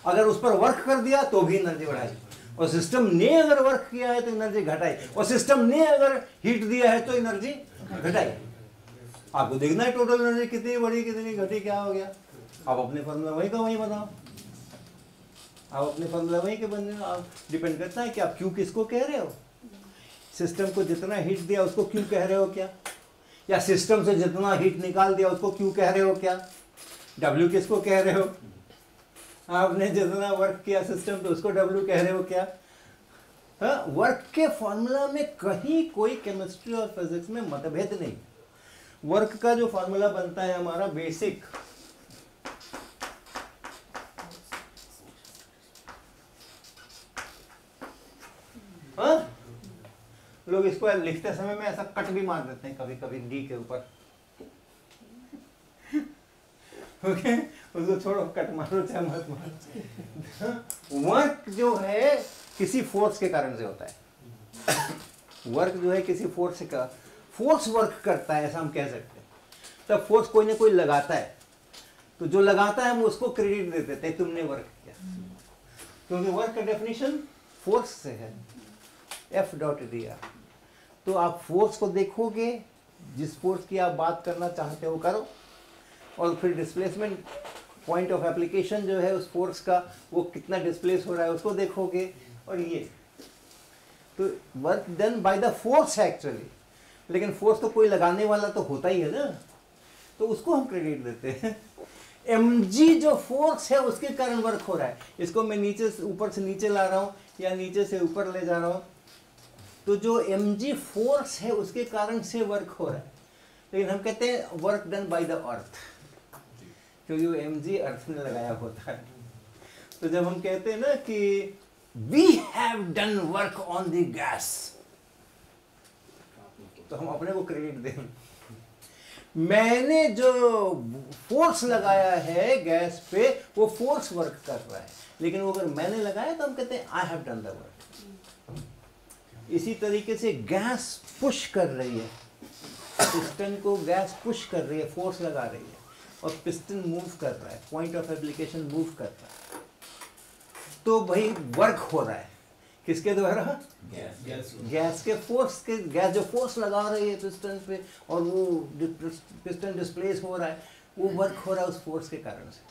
अगर उस पर वर्क कर दिया तो भी एनर्जी बढ़ाई। और सिस्टम ने अगर वर्क किया है तो एनर्जी घटाई। और सिस्टम ने अगर हीट दिया है तो एनर्जी घटाई। आपको देखना है टोटल एनर्जी कितनी बढ़ी कितनी घटी, क्या हो गया? आप अपने फॉर्मूला वही का वही बनाओ। आप अपने फॉर्मूला वही के बन आप डिपेंड करता है कि आप क्यों किसको कह रहे हो। सिस्टम को जितना हीट दिया, उसको क्यों कह रहे हो क्या? या सिस्टम से जितना हीट निकाल दिया, उसको क्यों कह रहे हो क्या? डब्ल्यू किसको कह रहे हो? आपने जितना वर्क किया सिस्टम तो उसको डब्ल्यू कह रहे हो क्या? हाँ वर्क के फॉर्मूला में कहीं कोई केमिस्ट्री और फिजिक्स में मतभेद नहीं। वर्क का जो फॉर्मूला बनता है हमारा बेसिक हाँ? लोग इसको लिखते समय में ऐसा कट भी मार देते हैं कभी कभी डी के ऊपर। ओके? उसको छोड़ो, कट मारो चाहे मत मारो। वर्क जो है, किसी फोर्स के कारण से होता है। वर्क जो है, किसी फोर्स का फोर्स वर्क करता है, ऐसा हम कह सकते हैं। तब फोर्स कोई ना कोई लगाता है तो जो लगाता है, हम उसको क्रेडिट दे देते हैं, तुमने वर्क किया। क्योंकि वर्क का डेफिनेशन फोर्स से है। एफ़ डॉट डी आर तो आप फोर्स को देखोगे, जिस फोर्स की आप बात करना चाहते हो, करो। और फिर डिस्प्लेसमेंट पॉइंट ऑफ़ एप्लीकेशन जो है उस फोर्स का, वो कितना डिस्प्लेस हो रहा है उसको देखोगे। और ये। तो work done by the force है एक्चुअली लेकिन फोर्स तो कोई लगाने वाला तो होता ही है ना। तो उसको हम क्रेडिट देते हैं। एम जो फोर्स है उसके कारण वर्क हो रहा है। इसको मैं नीचे से, ऊपर से नीचे ला रहा हूँ या नीचे से ऊपर ले जा रहा हूँ। तो जो एम फोर्स है उसके कारण से वर्क हो रहा है। लेकिन हम कहते हैं work done by the earth क्योंकि वो एम अर्थ में लगाया होता है। तो जब हम कहते हैं ना कि we have done work on the gas तो हम अपने को क्रेडिट दें। मैंने जो फोर्स लगाया है गैस पे, वो फोर्स वर्क कर रहा है। लेकिन वो अगर मैंने लगाया तो हम कहते हैं I have done the work इसी तरीके से गैस पुश कर रही है। पिस्टन को गैस पुश कर रही है फोर्स लगा रही है। और पिस्टन मूव कर रहा है पॉइंट ऑफ़ एप्लीकेशन मूव कर रहा है। तो भाई वर्क हो रहा है। किसके द्वारा? गैस गैस, गैस के फोर्स के गैस जो फोर्स लगा रही है पिस्टन पे और वो पिस्टन डिस्प्लेस हो रहा है वो वर्क हो रहा है उस फोर्स के कारण से।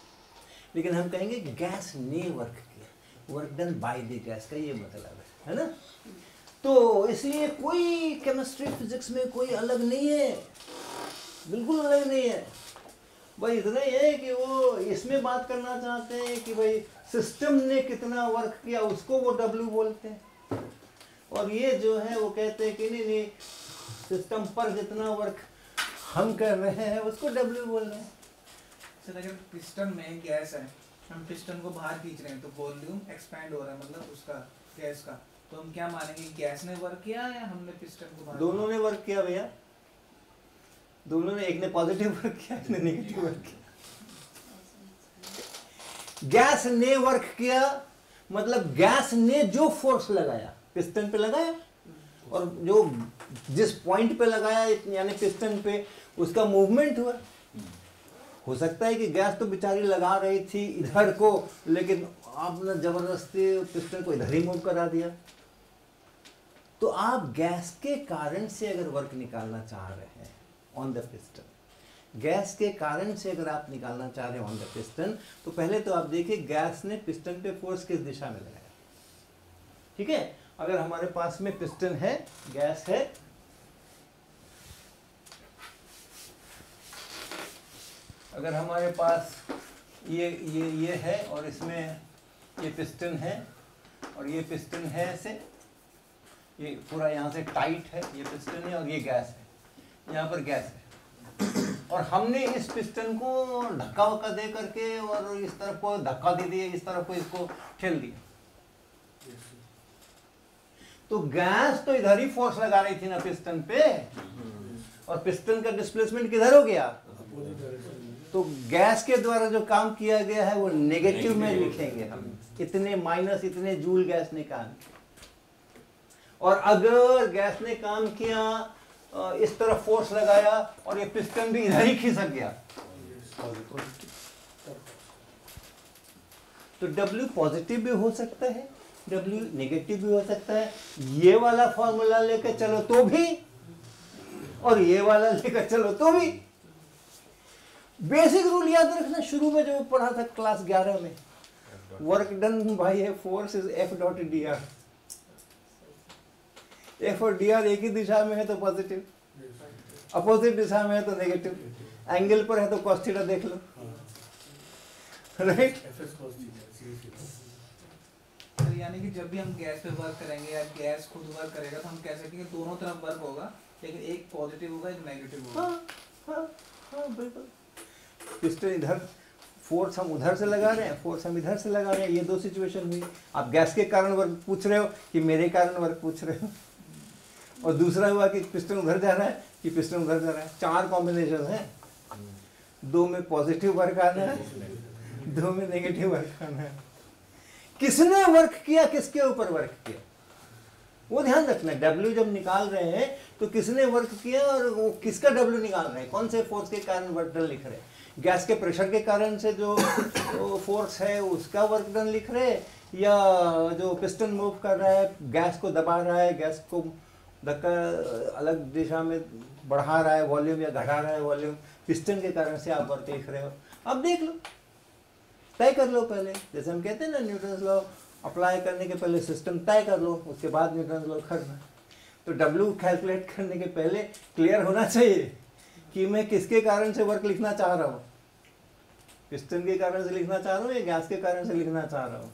लेकिन हम कहेंगे गैस ने वर्क किया। Work done by the gas का ये मतलब है है ना? तो इसलिए कोई केमिस्ट्री फिजिक्स में कोई अलग नहीं है। बिल्कुल अलग नहीं है। भाई इतना ही है कि वो इसमें बात करना चाहते हैं कि भाई सिस्टम ने कितना वर्क किया उसको वो डब्ल्यू बोलते हैं। और ये जो है वो कहते हैं कि नहीं नहीं सिस्टम पर जितना वर्क हम कर रहे हैं उसको डब्ल्यू बोल रहे हैं। सर अगर पिस्टन में गैस है हम पिस्टन को बाहर खींच रहे हैं तो वॉल्यूम एक्सपैंड हो रहा है मतलब उसका गैस का। तो हम क्या मानेंगे गैस ने वर्क किया या हमने पिस्टन को बाहर दोनों ने वर्क किया भैया। दोनों ने एक ने पॉजिटिव वर्क किया, एक ने नेगेटिव वर्क किया। गैस ने वर्क किया मतलब गैस ने जो फोर्स लगाया पिस्टन पे लगाया, और जो जिस पॉइंट पे लगाया, यानी पिस्टन पे, उसका मूवमेंट हुआ। हो सकता है कि गैस तो बेचारी लगा रही थी इधर को, लेकिन आपने ज़बरदस्ती पिस्टन को इधर ही मूव करा दिया। तो आप गैस के कारण से अगर वर्क निकालना चाह रहे हैं ऑन द पिस्टन गैस के कारण से अगर आप निकालना चाह रहे हैं ऑन द पिस्टन तो पहले तो आप देखिए गैस ने पिस्टन पे फोर्स किस दिशा में लगाया। ठीक है? अगर हमारे पास में पिस्टन है, गैस है, अगर हमारे पास ये ये ये है और इसमें ये पिस्टन है और ये पिस्टन है ऐसे, ये पूरा यहाँ से टाइट है, ये पिस्टन है और ये गैस है। यहाँ पर गैस है। और हमने इस पिस्टन को धक्का वक्का दे करके और इस तरफ़ को धक्का दे दिया, इस तरफ़ को इसको ठेल दिया। तो गैस तो इधर ही फोर्स लगा रही थी ना पिस्टन पे? और पिस्टन का डिस्प्लेसमेंट किधर हो गया? तो गैस के द्वारा जो काम किया गया है, वो नेगेटिव में लिखेंगे हम। इतने माइनस इतने जूल गैस ने काम किया। और अगर गैस ने काम किया इस तरफ़ फोर्स लगाया और ये पिस्टन भी इधर ही खिसक गया। तो W पॉजिटिव भी हो सकता है, W नेगेटिव भी हो सकता है। ये वाला फॉर्मूला लेकर चलो तो भी, और ये वाला लेकर चलो तो भी। बेसिक रूल याद रखना, शुरू में जो पढ़ा था क्लास 11 में work done by a force is F dot D R F और डी आर एक ही दिशा में है तो पॉजिटिव अपोजिट दिशा में है तो नेगेटिव एंगल पर है तो कॉस थीटा देख लो. राइट तो यानी कि जब भी हम गैस पे वर्क करेंगे या गैस खुद वर्क करेगा तो हम कह सकते हैं दोनों तरफ़ वर्क होगा लेकिन एक पॉजिटिव होगा एक नेगेटिव होगा। हाँ हाँ हाँ बिल्कुल। पिस्टन इधर फोर्स हम उधर से लगा रहे हैं फोर्स हम इधर से लगा रहे हैं। ये दो सिचुएशन हुई। आप गैस के कारण वर्क पूछ रहे हो कि मेरे कारण वर्क पूछ रहे हो? और दूसरा हुआ कि पिस्टन उधर जा रहा है, कि पिस्टन उधर जा रहा है। चार कॉम्बिनेशन है। दो में पॉजिटिव वर्क आना है, दो में नेगेटिव वर्क आना है। किसने वर्क किया, किसके ऊपर वर्क किया? वो ध्यान रखना डब्ल्यू जब निकाल रहे हैं तो किसने वर्क किया और वो किसका डब्ल्यू निकाल रहे हैं? कौन से फोर्स के कारण वर्क डन लिख रहे हैं? गैस के प्रेशर के कारण से जो फोर्स है, उसका वर्क डन लिख रहे हैं? या जो पिस्टन मूव कर रहा है गैस को दबा रहा है गैस को धक्का अलग दिशा में बढ़ा रहा है वॉल्यूम या घटा रहा है वॉल्यूम पिस्टन के कारण से आप वर्क लिख रहे हो। अब देख लो, तय कर लो पहले। जैसे हम कहते हैं ना न्यूटन लॉ अप्लाई करने के पहले सिस्टम तय कर लो, उसके बाद न्यूटन लॉ करना। तो डब्ल्यू कैलकुलेट करने के पहले क्लियर होना चाहिए कि मैं किसके कारण से वर्क लिखना चाह रहा हूँ। पिस्टन के कारण से लिखना चाह रहा हूँ या गैस के कारण से लिखना चाह रहा हूँ?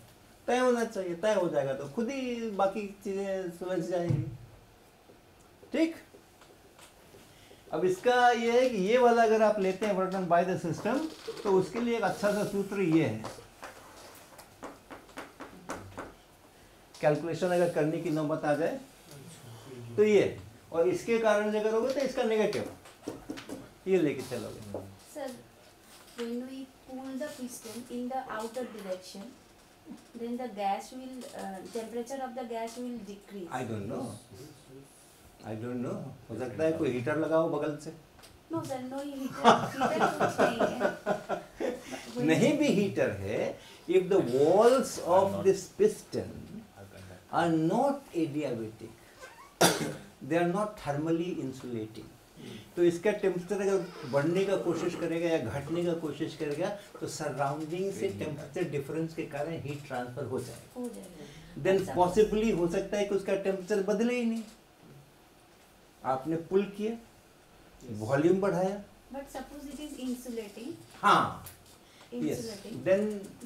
तय होना चाहिए, तय हो जाएगा तो खुद ही बाकी चीज़ें सुलझ जाएँगी। ठीक? अब इसका ये है कि ये वाला अगर आप लेते हैं वर्क बाय द सिस्टम तो उसके लिए एक अच्छा सा सूत्र ये है। कैलकुलेशन अगर करने की नौबत आ जाए तो ये। और इसके कारण से करोगे तो इसका नेगेटिव ये लेके चलोगे। Sir, when we pull the piston in the outer direction, then the gas will, uh, temperature of the gas will decrease. I don't know I don't know हो सकता है कोई हीटर लगाओ बगल से। Sir, no heater, heater नहीं है. भी हीटर है if the walls of this piston are not adiabatic they are not thermally insulating तो इसका टेम्परेचर अगर बढ़ने का कोशिश करेगा या घटने का कोशिश करेगा तो सराउंडिंग से टेम्परेचर डिफरेंस के कारण हीट ट्रांसफ़र हो जाएगा। देन पॉसिबली हो सकता है कि उसका टेम्परेचर बदले ही नहीं। आपने पुल किया वॉल्यूम बढ़ाया But suppose it is insulating, हाँ insulating, then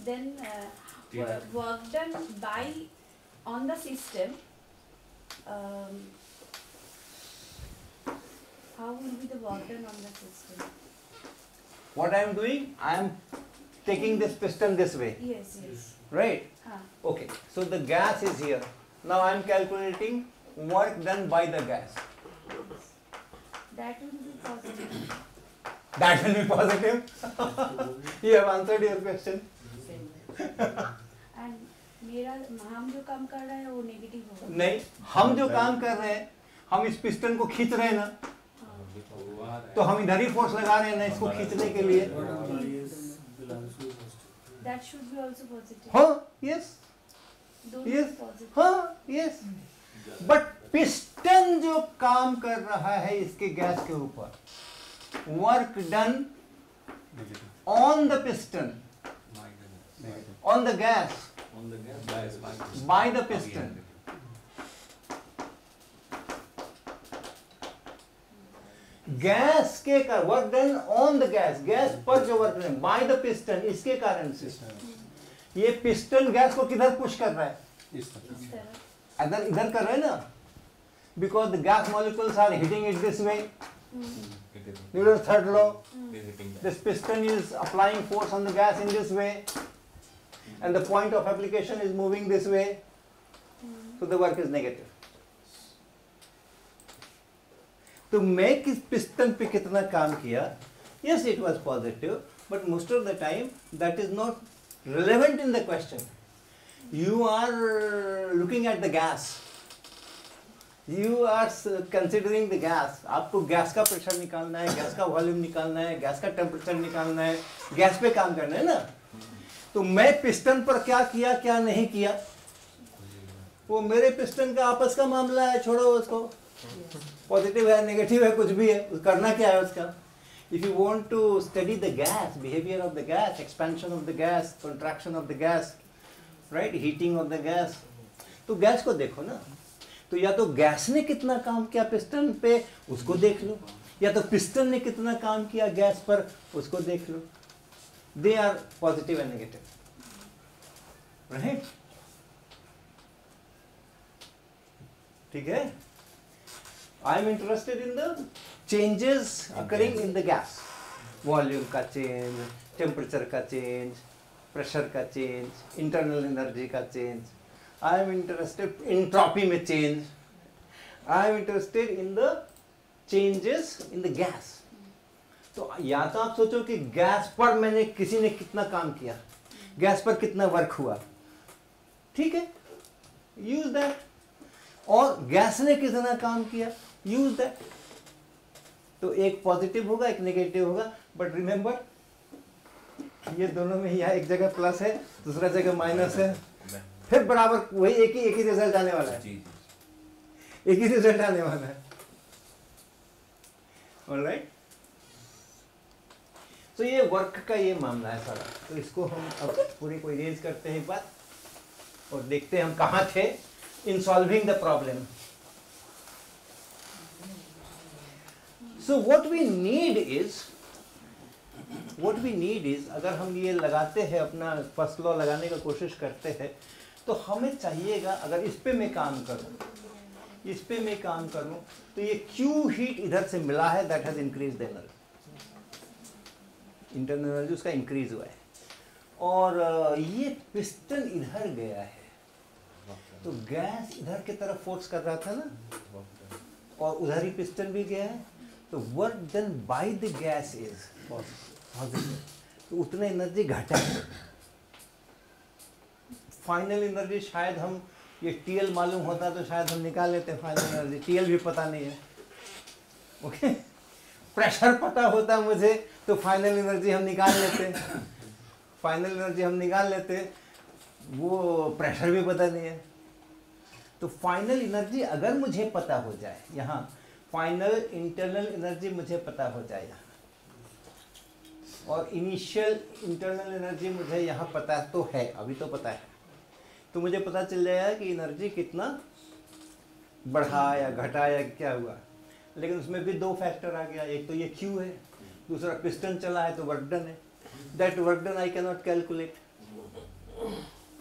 then uh, wo- work done by, on the system, um, how will be the work done on the system? what I am doing I am taking this piston this way Yes, yes. right हाँ, Okay, so the gas is here. Now I am calculating work done by the gas. That will be positive. That will be positive. you have answered your question. And मेरा हम जो काम कर रहे हैं वो negative होगा. नहीं हम जो काम कर रहे हैं हम इस पिस्टन को खींच रहे हैं ना हाँ. तो हम इधर ही फोर्स लगा रहे हैं ना इसको खींचने के लिए That should be also positive. हाँ यस दोनों yes. positive. हाँ यस बट पिस्टन जो काम कर रहा है इसके गैस के ऊपर। Work done on the piston on the gas by the piston gas के का work done on the gas gas पर जो work done by the piston इसके कारण से। ये पिस्टन गैस को किधर पुश कर रहा है? इधर इधर कर रहे हैं ना? because the gas molecules are hitting it this way Newton third law this piston is applying force on the gas in this way and the point of application is moving this way so the work is negative तो मैं किस piston पे कितना काम किया yes it was positive but most of the time that is not relevant in the question you are looking at the gas you are considering the gas आपको gas का pressure निकालना है गैस का volume निकालना है gas का temperature निकालना है गैस पे काम करना है ना? तो मैं पिस्टन पर क्या किया, क्या नहीं किया? वो मेरे पिस्टन का आपस का मामला है, छोड़ो उसको। पॉजिटिव है नेगेटिव है, कुछ भी है करना क्या है उसका? If you want to study the gas behaviour of the gas expansion of the gas contraction of the gas right heating of the gas तो गैस को देखो ना। तो या तो गैस ने कितना काम किया पिस्टन पे, उसको देख लो। या तो पिस्टन ने कितना काम किया गैस पर, उसको देख लो। They are positive and negative right ठीक है? I am interested in the changes occurring in the gas volume का चेंज टेम्परेचर का चेंज प्रेशर का चेंज इंटरनल एनर्जी का change I am interested entropy में change I am interested in the changes in the gas तो या तो आप सोचो कि गैस पर मैंने किसी ने कितना काम किया। गैस पर कितना वर्क हुआ। ठीक है? यूज़ दैट और गैस ने कितना काम किया? यूज़ दैट तो एक पॉजिटिव होगा, एक नेगेटिव होगा। बट रिमेंबर ये दोनों में यहाँ एक जगह प्लस है, दूसरा जगह माइनस है। फिर बराबर वही एक ही एक ही रिज़ल्ट आने वाला है। एक ही रिज़ल्ट आने वाला है। ऑलराइट तो ये वर्क का ये मामला है सारा। तो इसको हम अब पूरी को इरेज करते हैं एक बार और देखते हैं हम कहाँ थे in solving the problem so what we need is what we need is अगर हम ये लगाते हैं अपना फ़र्स्ट लॉ लगाने का कोशिश करते हैं तो हमें चाहिएगा, अगर इस पे मैं काम करूँ, इस पे मैं काम करूँ तो ये क्यू हीट इधर से मिला है that has increase the energy internal energy उसका इंक्रीज हुआ है। और ये पिस्टन इधर गया है। तो गैस इधर की तरफ़ फोर्स कर रहा था ना? और उधर ही पिस्टन भी गया है। तो work done by the gas is positive तो उतना एनर्जी घटा है। फाइनल एनर्जी शायद हम ये टीएल मालूम होता तो शायद हम निकाल लेते फाइनल एनर्जी टीएल भी पता नहीं है। ओके प्रेशर पता होता मुझे तो फाइनल एनर्जी हम निकाल लेते। फाइनल एनर्जी हम निकाल लेते, वो प्रेशर भी पता नहीं है। तो फाइनल एनर्जी अगर मुझे पता हो जाए, यहाँ फाइनल इंटरनल एनर्जी मुझे पता हो जाए यहाँ। और इनिशियल इंटरनल एनर्जी मुझे यहाँ पता तो है, अभी तो पता है। तो मुझे पता चल जाएगा कि एनर्जी कितना बढ़ा या घटा या क्या हुआ। लेकिन उसमें भी दो फैक्टर आ गया। एक तो ये क्यू है दूसरा पिस्टन चला है तो वर्क डन है। That work done I cannot calculate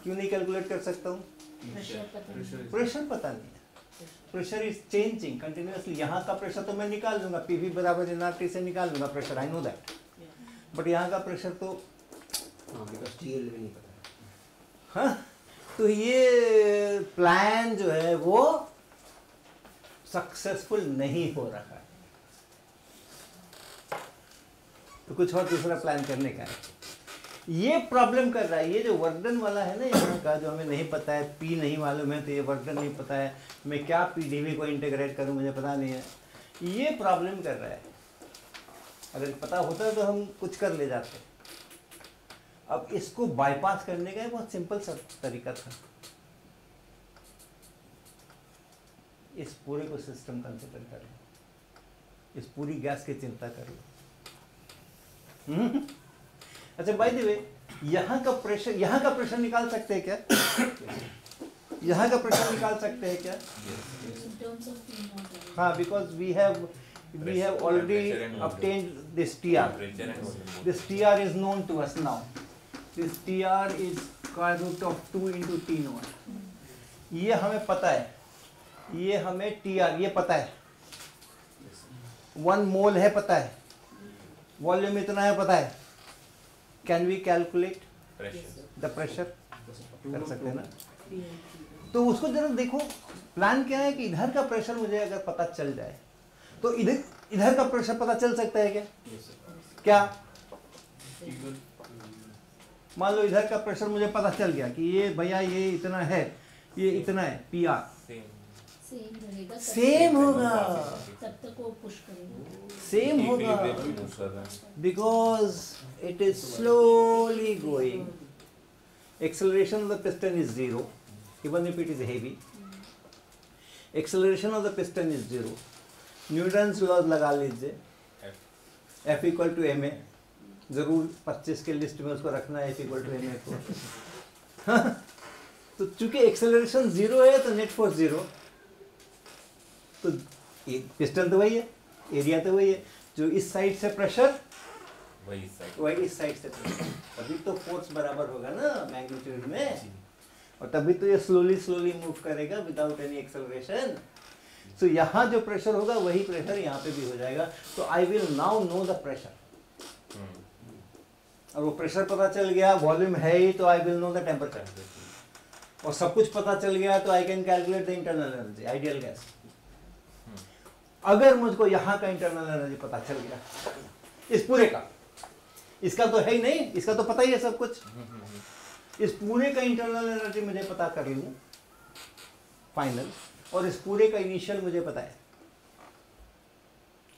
क्यों नहीं कैलकुलेट कर सकता हूँ? प्रेशर पता नहीं। प्रेशर पता नहीं। है प्रेशर इज़ चेंजिंग कंटिन्यूसली यहाँ का प्रेशर तो मैं निकाल लूँगा पी वी बराबर एन आर टी से निकाल लूँगा pressure I know that but यहाँ का प्रेशर तो हाँ बिकॉज़ टी एल भी नहीं पता। है हाँ? तो ये प्लान जो है वो सक्सेसफुल नहीं हो रहा है। तो कुछ और दूसरा प्लान करने का है। ये प्रॉब्लम कर रहा है, ये जो वर्कडन वाला है ना यहाँ का, जो हमें नहीं पता है पी नहीं मालूम है तो ये वर्कडन नहीं पता है। मैं क्या पी डी को इंटीग्रेट करूँ, मुझे पता नहीं है। ये प्रॉब्लम कर रहा है। अगर पता होता है तो हम कुछ कर ले जाते। अब इसको बाईपास करने का बहुत सिंपल सा तरीका था इस पूरे को सिस्टम कंसिडर कर लो इस पूरी गैस की चिंता कर लो हम्म? अच्छा बाय द वे यहाँ का प्रेशर यहाँ का प्रेशर निकाल सकते हैं क्या यहाँ का प्रेशर निकाल सकते हैं क्या. हाँ because we have we have already obtained this TR. This TR is known to us now. This TR is square root of 2 into T naught. ये हमें पता है। ये हमें TR ये पता है। वन मोल है पता है। वॉल्यूम इतना है पता है। Can we calculate the pressure कर सकते हैं ना? तो उसको जरा देखो। प्लान क्या है कि इधर का प्रेशर मुझे अगर पता चल जाए तो इधर इधर का प्रेशर पता चल सकता है क्या? क्या? मान लो इधर का प्रेशर मुझे पता चल गया कि ये भैया ये इतना है ये इतना है पी आर सेम होगा। सेम होगा। Because it is slowly going acceleration of the piston is zero even if it is heavy acceleration of the piston is zero Newton's लगा लीजिए। F equal to M A ज़रूर 25 के list में उसको रखना है इक्वल टू एम ए को तो चूँकि एक्सेलरेशन ज़ीरो है तो नेट फोर्स ज़ीरो तो पिस्टन तो वही है एरिया तो वही है. जो इस साइड से प्रेशर वही इस साइड से प्रेशर तभी तो फोर्स बराबर होगा ना मैग्नीट्यूड में. और तभी तो ये स्लोली स्लोली मूव करेगा विदाउट एनी एक्सेलरेशन सो यहाँ जो प्रेशर होगा वही प्रेशर यहाँ पे भी हो जाएगा. तो I will now know the pressure. और वो प्रेशर पता चल गया वॉल्यूम है ही तो I will know the temperature और सब कुछ पता चल गया तो I can calculate the internal energy ideal gas अगर मुझको यहाँ का इंटरनल एनर्जी पता चल गया इस पूरे का इसका तो है ही नहीं इसका तो पता ही है सब कुछ. इस पूरे का इंटरनल एनर्जी मुझे पता कर लूँ फाइनल और इस पूरे का इनिशियल मुझे पता है.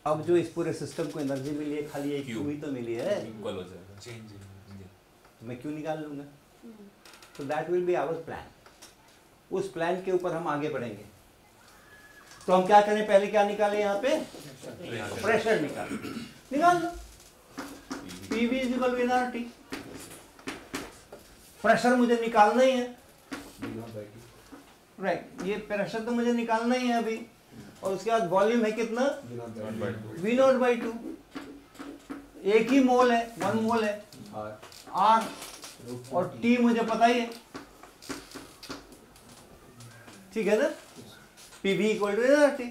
अब जो इस पूरे सिस्टम को एनर्जी मिली है खाली एक. क्यू ही तो मिली है. इक्वल हो जाएगा चेंज तो मैं क्यों निकाल लूँगा? हम्म, तो that will be our plan उस प्लान के ऊपर हम आगे बढ़ेंगे। तो हम क्या करें? पहले क्या निकालें यहाँ पे? प्रेशर निकाल। निकाल लो। P V is equal to T pressure मुझे निकालना ही है। राइट ये प्रेशर तो मुझे निकालना ही है अभी। और उसके बाद वॉल्यूम है कितना. वी नॉट बाई टू एक ही मोल है वन मोल है। आर आर और टी मुझे पता ही है। ठीक है ना? P V equal to T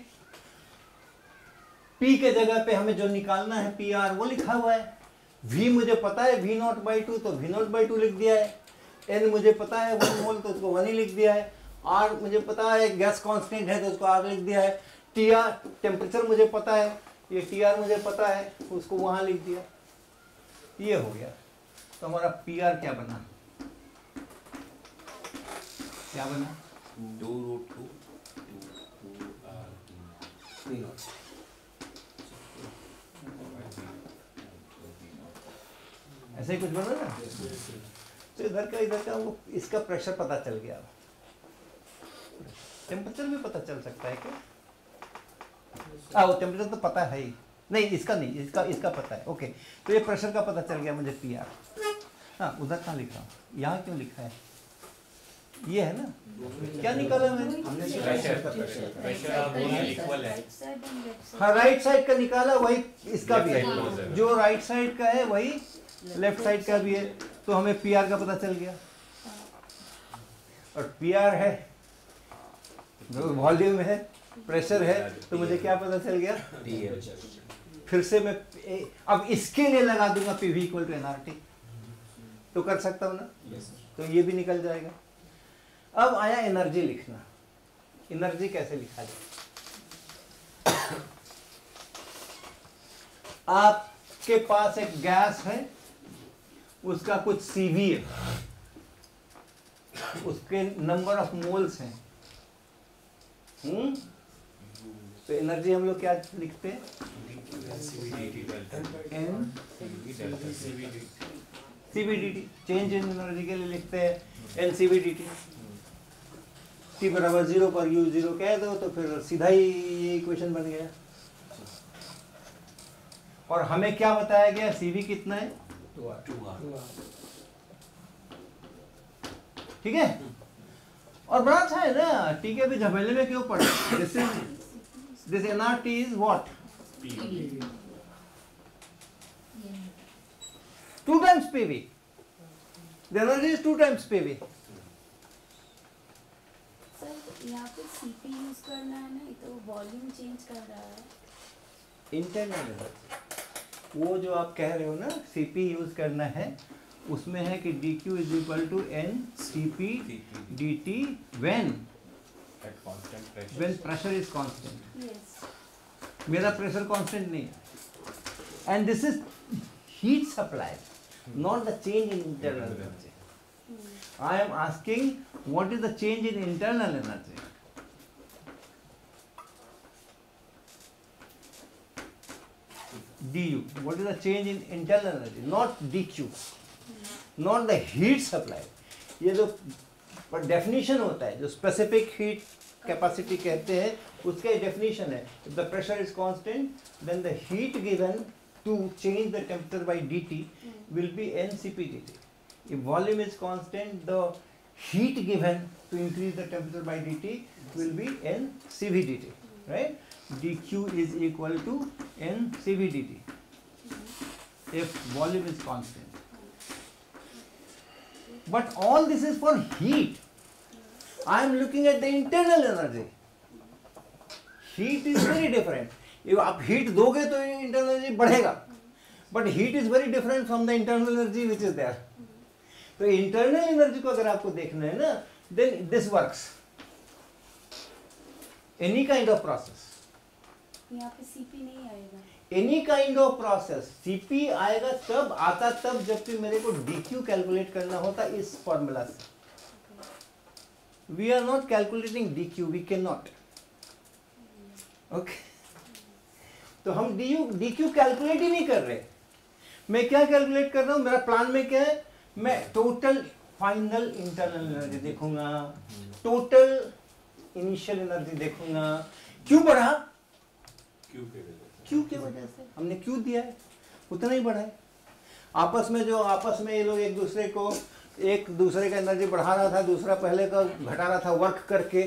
P के जगह पे हमें जो निकालना है पी आर वो लिखा हुआ है। वी मुझे पता है वी नॉट बाई टू तो वी नॉट बाई टू लिख दिया है। एन मुझे पता है वन मोल तो उसको वन ही लिख दिया है। आर मुझे पता है गैस कांस्टेंट है तो उसको आर लिख दिया है। टी आर टेम्परेचर मुझे पता है। ये टी आर मुझे पता है उसको वहाँ लिख दिया। ये हो गया। तो हमारा पी आर क्या बना? क्या बना? टू रूट टू ऐसे ही कुछ बना ना तो इधर का इधर का वो इसका प्रेशर पता चल गया। टेम्परेचर भी पता चल सकता है क्या? आ वो टेम्परेचर तो पता है ही। नहीं, इसका नहीं, इसका इसका पता है। ओके तो ये प्रेशर का पता चल गया मुझे पी आर हाँ उधर कहाँ लिखा? हूँ यहाँ क्यों लिखा है? ये है ना? क्या निकाला मैंने? है. हाँ राइट साइड का निकाला, वही इसका भी है। हो। जो राइट साइड का है, वही लेफ़्ट साइड का भी है। तो हमें पी आर का पता चल गया। और पी आर है वॉल्यूम है प्रेशर है तो मुझे क्या पता चल गया? फिर से मैं अब इसके लिए लगा दूँगा P V equal to N R T तो कर सकता हूँ ना? तो ये भी निकल जाएगा। अब आया एनर्जी लिखना। एनर्जी कैसे लिखा जाए? आपके पास एक गैस है उसका कुछ सीवी है। उसके नंबर ऑफ़ मोल्स हैं। हम्म? तो एनर्जी हम लोग क्या लिखते हैं? N CBDT change in energy के लिए लिखते हैं एनसीबीडीटी टी बराबर ज़ीरो पर यू ज़ीरो कह दो तो फिर सीधा ही ये इक्वेशन बन गया। और हमें क्या बताया गया? सीवी कितना है? टू ठीक है? और बड़ा अच्छा है ना टी के भी झमेले में क्यों पड़े? This is this N R T is what Yeah. Two times PV the energy is two times PV sir यहाँ पे सीपी यूज़ करना है ना तो वॉल्यूम चेंज कर रहा है। इंटरनल एनर्जी वो जो आप कह रहे हो ना सीपी यूज़ करना है उसमें है कि D Q is equal to N C P D T when at constant pressure. When pressure is constant yes मेरा प्रेशर कांस्टेंट नहीं है। And this is heat supply not the change in internal energy I am asking what is the change in internal energy du what is the change in internal energy? Not dq not the heat supply. ये जो definition होता है जो specific heat capacity कहते हैं, उसके definition है। If the pressure is constant then the heat given to change the temperature by DT will be NCP DT if volume is constant the heat given to increase the temperature by DT will be N DT right D Q is equal to N DT if volume is constant but all this is for heat i am looking at the internal energy heat is very different if आप heat दोगे तो internal energy बढ़ेगा but heat is very different from the internal energy which is there तो internal energy को अगर आपको देखना है ना then this works any kind of process यहाँ पे सीपी नहीं आएगा any kind of process CP आएगा तब आता तब जब भी मेरे को डीक्यू कैलकुलेट करना होता इस फॉर्मूला से are not calculating DQ we can not okay तो हम D U D Q calculate ही नहीं कर रहे। मैं क्या कैलकुलेट कर रहा हूँ? मेरा प्लान में क्या है? मैं टोटल फाइनल इंटरनल एनर्जी देखूँगा। टोटल इनिशियल एनर्जी देखूँगा। क्यों बढ़ा। क्यों के क्यों की वजह से। हमने क्यों दिया है। उतना ही बढ़ा है। आपस में जो आपस में ये लोग एक दूसरे को एक दूसरे का एनर्जी बढ़ा रहा था, दूसरा पहले का घटा रहा था वर्क करके।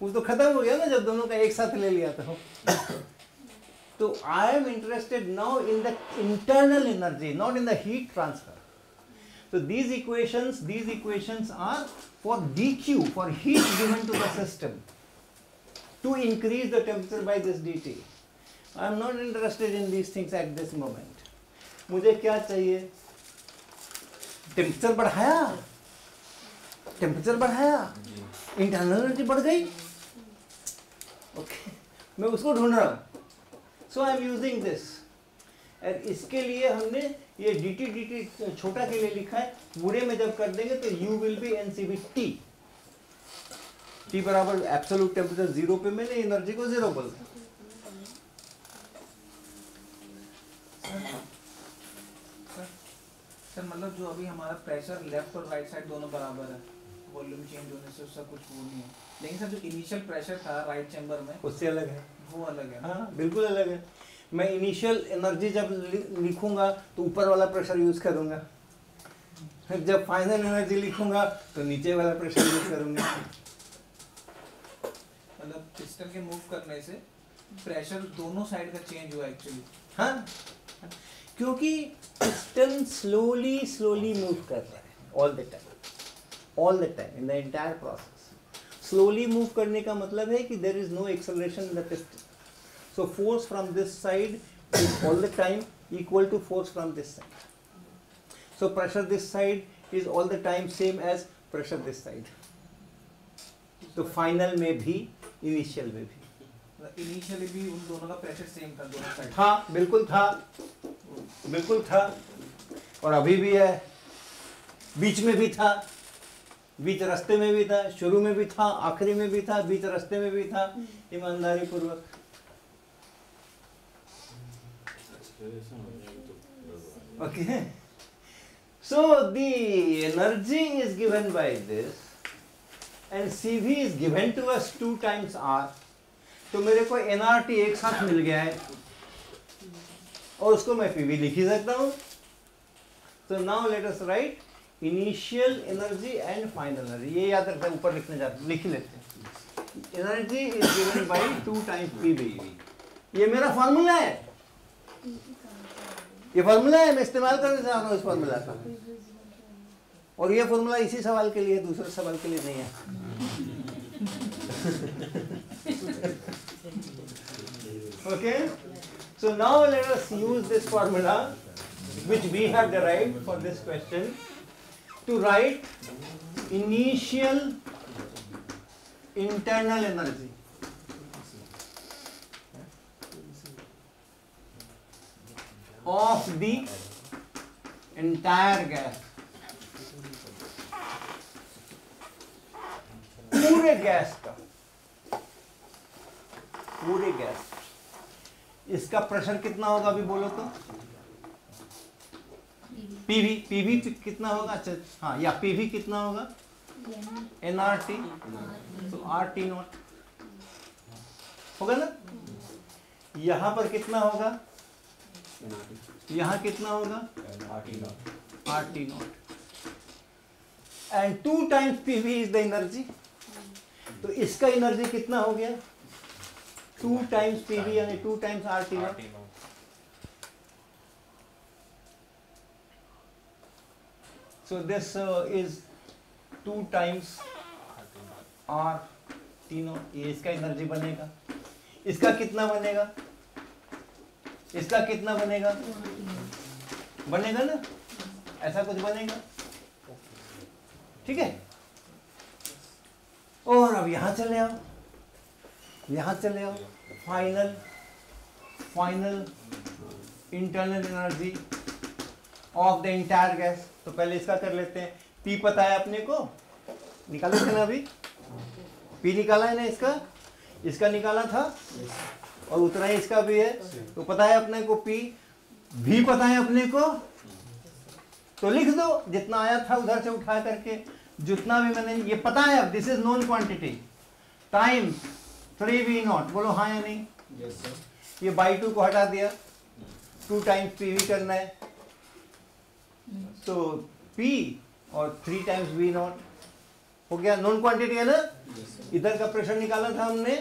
वो तो खत्म हो गया ना, जब दोनों का एक साथ ले लिया था। तो I am interested now in the internal energy not in the heat transfer तो these equation these equations are for D Q for heat given to the system to increase the temperature by this D T I am not interested in these things at this moment मुझे क्या चाहिए? Temperature बढ़ाया। Temperature बढ़ाया। Internal energy बढ़ गई। Okay मैं उसको ढूंढ रहा हूँ। So I am using this और इसके लिए हमने ये डी टी डी टी छोटा के लिए लिखा है। पूरे में जब कर देंगे तो you will be N C B T T बराबर एब्सोल्यूट टेम्परेचर ज़ीरो पे मैंने एनर्जी को ज़ीरो बोल। दिया सर मतलब जो अभी हमारा प्रेशर लेफ़्ट और राइट साइड दोनों बराबर है वॉल्यूम चेंज होने से उसका कुछ वो नहीं है। लेकिन सर जो इनिशियल प्रेशर था राइट चैम्बर में उससे अलग है। वो अलग है। हाँ बिल्कुल अलग है। मैं इनिशियल एनर्जी जब लिखूँगा तो ऊपर वाला प्रेशर यूज़ करूँगा। जब फाइनल एनर्जी लिखूँगा तो नीचे वाला प्रेशर यूज़ करूँगा। मतलब पिस्टन के मूव करने से प्रेशर दोनों साइड का चेंज हुआ एक्चुअली हाँ। क्योंकि पिस्टन स्लोली स्लोली मूव कर रहा है all the time all the time in the entire process slowly move करने का मतलब है कि there is no acceleration in the piston so force from this side is all the time equal to force from this side so pressure this side is all the time same as pressure this side तो final में भी initial में भी. Initially भी उन दोनों का pressure same था दोनों साइड बिल्कुल था। बिल्कुल था। और अभी भी है। बीच में भी था। बीच रास्ते में भी था। शुरू में भी था। आखिरी में भी था। बीच रास्ते में भी था। ईमानदारी पूर्वक Okay. So, the energy is given by this and CV is given to us two times R. तो मेरे को NRT एक साथ मिल गया है। और उसको मैं PV लिख ही सकता हूँ। तो now let us write initial energy and final energy ये याद रखते हैं ऊपर लिखने जाते लिख लेते हैं। Energy is given by two times P V ये मेरा फॉर्मूला है। ये फॉर्मूला है, मैं इस्तेमाल करना चाह रहा हूँ इस फॉर्मूला का। और ये फॉर्मूला इसी सवाल के लिए, दूसरे सवाल के लिए नहीं है। okay so now let us use this formula which we have derived for this question to write initial internal energy of the entire gas पूरे गैस का पूरे गैस इसका प्रेशर कितना होगा अभी बोलो तो? पीवी पीवी कितना होगा? अच्छा हाँ या पीवी कितना होगा? एन आर टी तो आर टी नॉट होगा ना? यहाँ पर कितना होगा? यहाँ कितना होगा? R T nought and two times PV is the energy तो इसका एनर्जी कितना हो गया? टू टाइम्स पीवी यानी two times R T nought So this uh, is two times R T nought ये इसका एनर्जी बनेगा। इसका कितना बनेगा? इसका कितना बनेगा? बनेगा ना? ऐसा कुछ बनेगा? ठीक है? और अब यहाँ चले आओ। यहाँ चले आओ। Final final internal energy of the entire gas तो पहले इसका कर लेते हैं। पी पता है अपने को? निकाले थे ना अभी? पी निकाला है ना इसका? इसका निकाला था? और उतना ही इसका भी है। तो पता है अपने को पी भी पता है अपने को? तो लिख दो। जितना आया था उधर से उठा करके। जितना भी मैंने ये पता है अब। This is known quantity time three V nought बोलो हाँ या नहीं? यस सर ये बाई टू को हटा दिया। टू टाइम्स पी वी करना है। तो पी और थ्री टाइम्स वी नॉट हो गया नॉन क्वांटिटी है ना? सर इधर का प्रेशर निकाला था हमने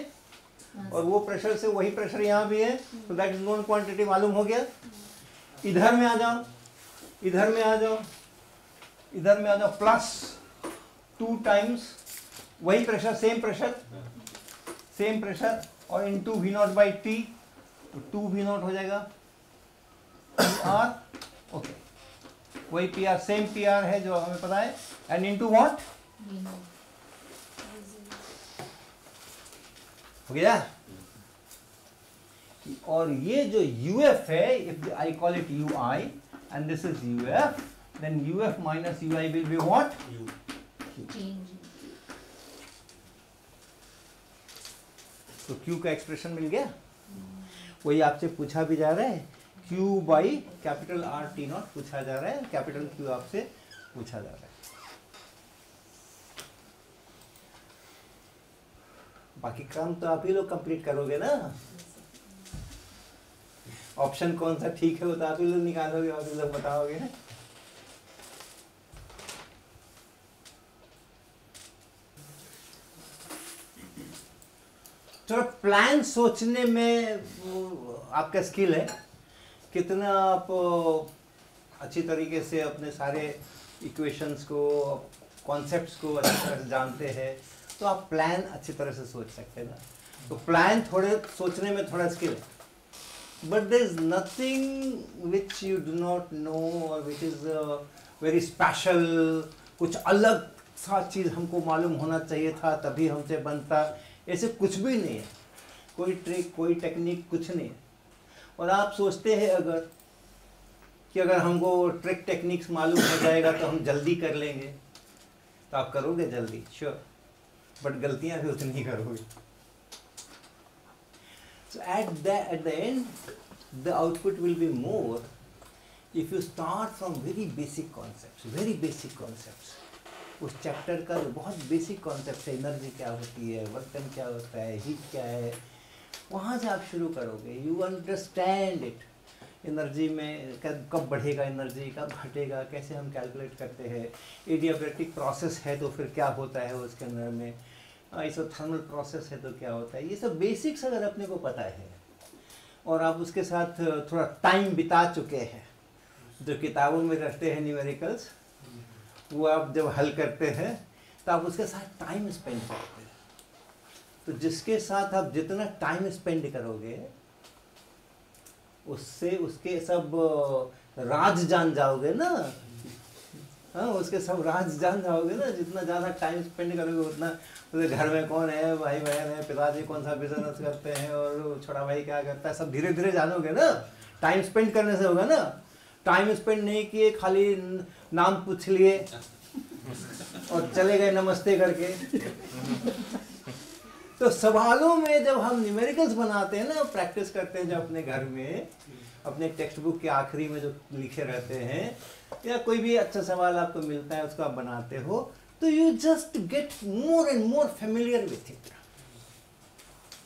और वो प्रेशर से वही प्रेशर यहाँ भी है। तो दैट इज़ नॉन क्वांटिटी मालूम हो गया। इधर में आ जाओ। इधर में आ जाओ। इधर में आ जाओ। प्लस टू टाइम्स वही pressure same pressure same pressure और into V nought by T तो टू वी नॉट हो जाएगा। आर ओके वही P R same P R है जो हमें पता है। एंड इन टू वॉट हो गया? और ये जो UF है if I call it U I and this is UF then UF minus UI will be what? Change. तो Q का एक्सप्रेशन मिल गया? वही आपसे पूछा भी जा रहा है। Q by capital R T nought पूछा जा रहा है। कैपिटल क्यू आपसे पूछा जा रहा है। बाकी काम तो आप ही लोग कंप्लीट करोगे ना? ऑप्शन कौन सा ठीक है वो तो आप ही लोग निकालोगे आप ही लोग बताओगे चलो प्लान सोचने में आपका स्किल है। कितना आप अच्छी तरीके से अपने सारे इक्वेशंस को कॉन्सेप्ट्स को अच्छी तरह से जानते हैं तो आप प्लान अच्छी तरह से सोच सकते हैं ना। तो प्लान थोड़े, सोचने में थोड़ा स्किल है। But there is nothing which you do not know और विच इज़ वेरी स्पेशल कुछ अलग सा चीज़ हमको मालूम होना चाहिए था, तभी हमसे बनता। ऐसे कुछ भी नहीं है। कोई ट्रिक कोई टेक्निक कुछ नहीं है। और आप सोचते हैं अगर कि अगर हमको ट्रिक टेक्निक्स मालूम हो जाएगा तो हम जल्दी कर लेंगे। तो आप करोगे जल्दी? श्योर बट गलतियाँ भी उतनी करोगे। So at the at the end, the output will be more if you start from very basic concepts, very basic concepts. उस चैप्टर का जो बहुत बेसिक कॉन्सेप्ट है एनर्जी क्या होती है वर्तन क्या होता है हीट क्या है, वहाँ से आप शुरू करोगे। यू अंडरस्टैंड इट एनर्जी में कब कब बढ़ेगा एनर्जी कब घटेगा, कैसे हम कैलकुलेट करते हैं। एडियाबेटिक प्रोसेस है तो फिर क्या होता है उसके अंदर में? ऐसा थर्मल प्रोसेस है तो क्या होता है? ये सब बेसिक्स अगर अपने को पता है, और आप उसके साथ, थोड़ा टाइम बिता चुके हैं, जो किताबों में रहते हैं न्यूमेरिकल्स वो आप जब हल करते हैं तो आप उसके साथ टाइम स्पेंड करते हैं। तो जिसके साथ आप जितना टाइम स्पेंड करोगे, उससे उसके सब राज जान जाओगे ना। हाँ उसके सब राज जान जाओगे ना। जितना ज़्यादा टाइम स्पेंड करोगे, उतना उसके घर में कौन है, भाई बहन है, पिताजी कौन सा बिज़नेस करते हैं, और छोटा भाई क्या करता है, सब धीरे धीरे जानोगे ना। टाइम स्पेंड करने से होगा ना। टाइम स्पेंड नहीं किए, खाली नाम पूछ लिए और चले गए नमस्ते करके। तो सवालों में जब हम न्यूमेरिकल्स बनाते हैं ना प्रैक्टिस करते हैं जब अपने घर में, अपने टेक्स्ट बुक के आखिरी में जो लिखे रहते हैं, या कोई भी अच्छा सवाल आपको मिलता है, उसको आप बनाते हो तो you just get more and more familiar with it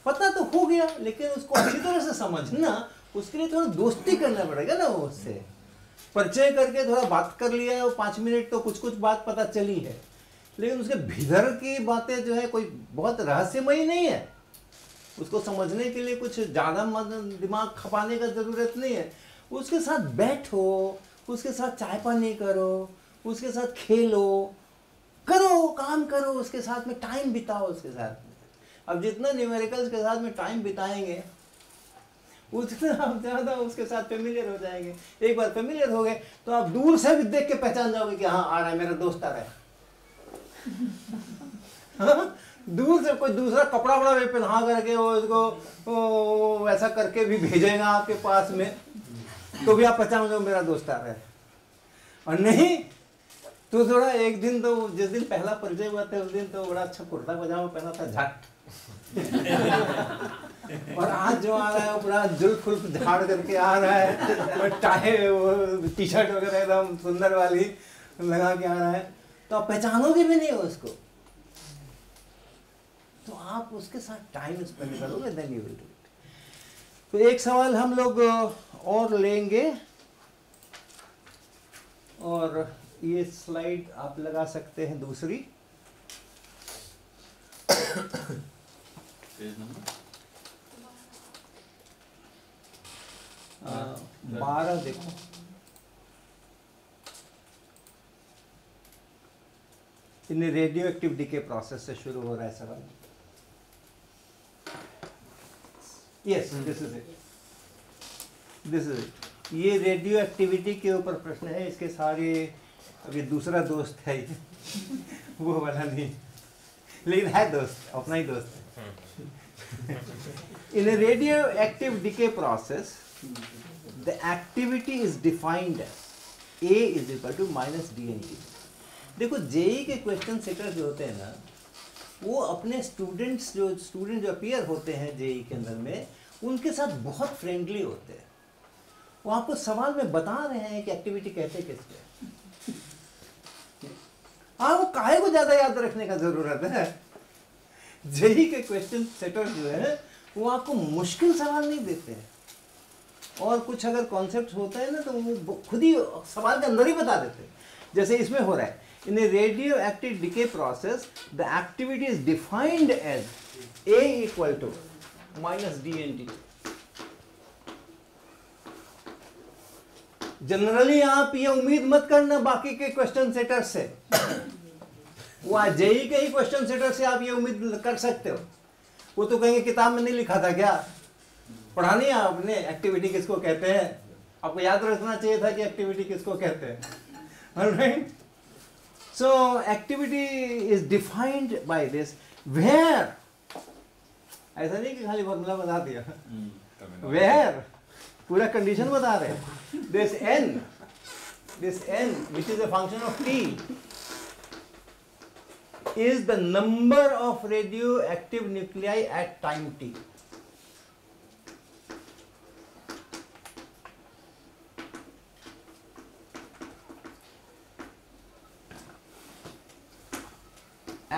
पता तो हो गया, लेकिन उसको अच्छी तरह से समझना, उसके लिए थोड़ा दोस्ती करना पड़ेगा ना उससे। परिचय करके थोड़ा बात कर लिया है वो पाँच मिनट तो कुछ कुछ बात पता चली है। लेकिन उसके भीतर की बातें जो है, कोई बहुत रहस्यमयी नहीं है। उसको समझने के लिए कुछ ज़्यादा दिमाग खपाने का ज़रूरत नहीं है। उसके साथ बैठो, उसके साथ चाय पानी करो, उसके साथ खेलो, करो, काम करो, उसके साथ में टाइम बिताओ उसके साथ में। अब जितना न्यूमेरिकल्स के साथ में टाइम बिताएँगे उतना आप ज़्यादा उसके साथ फेमिलियर हो जाएँगे। एक बार फेमिलियर हो गए तो आप दूर से भी देख के पहचान जाओगे कि हाँ आ रहा है, मेरा दोस्त आ रहा है। हाँ? दूर से कोई दूसरा कपड़ा वपड़ा भी पहना करके वो उसको वैसा करके भी भेजेगा आपके पास में तो भी आप पहचानोगे मेरा दोस्त आ रहा है। और नहीं तो थोड़ा एक दिन तो जिस दिन पहला परिचय हुआ था, उस दिन तो बड़ा अच्छा कुर्ता पजामा पहना था, झट। और आज जो आ रहा है वो पूरा जुल्फ फुल्फ झाड़ करके आ रहा है। और टाई वो टी शर्ट वगैरह एकदम सुंदर वाली लगा के आ रहा है। तो आप पहचानोगे भी नहीं हो उसको। तो आप उसके साथ टाइम स्पेंड करोगे then you will do it तो एक सवाल हम लोग और लेंगे। और ये स्लाइड आप लगा सकते हैं दूसरी। Page number? बारह देखो। In radio active decay process से शुरू हो रहा है सवाल yes this is it this is it ये रेडियो एक्टिविटी के ऊपर प्रश्न है इसके सारे अभी दूसरा दोस्त है वो वाला नहीं। लेकिन है दोस्त अपना ही दोस्त है। in radioactive decay process the activity is defined as a is equal to minus dnt देखो जेई के क्वेश्चन सेटर जो होते हैं ना, वो अपने स्टूडेंट्स जो स्टूडेंट जो अपियर होते हैं जेई के अंदर में, उनके साथ बहुत फ्रेंडली होते हैं। वो आपको सवाल में बता रहे हैं कि एक्टिविटी कहते किसके हाँ वो काहे को ज़्यादा याद रखने का ज़रूरत है? जेई के क्वेश्चन सेटर जो है, वो आपको मुश्किल सवाल नहीं देते हैं। और कुछ अगर कॉन्सेप्ट होता है ना तो वो खुद ही सवाल के अंदर ही बता देते हैं। जैसे इसमें हो रहा है in a radioactive decay process the activity is defined as A equal to minus D N T generally आप ये उम्मीद मत करना बाकी के क्वेश्चन सेटर से। वो जेई के ही क्वेश्चन सेटर से आप ये उम्मीद कर सकते हो। वो तो कहेंगे, किताब में नहीं लिखा था क्या? पढ़ा नहीं आपने एक्टिविटी किसको कहते हैं? आपको याद रखना चाहिए था कि एक्टिविटी किसको कहते हैं। Right so activity is defined by this where ऐसा नहीं कि खाली फॉर्मूला बता दिया। वेयर पूरा कंडीशन बता रहे this N this N which is a function of T is the number of radioactive nuclei at time t.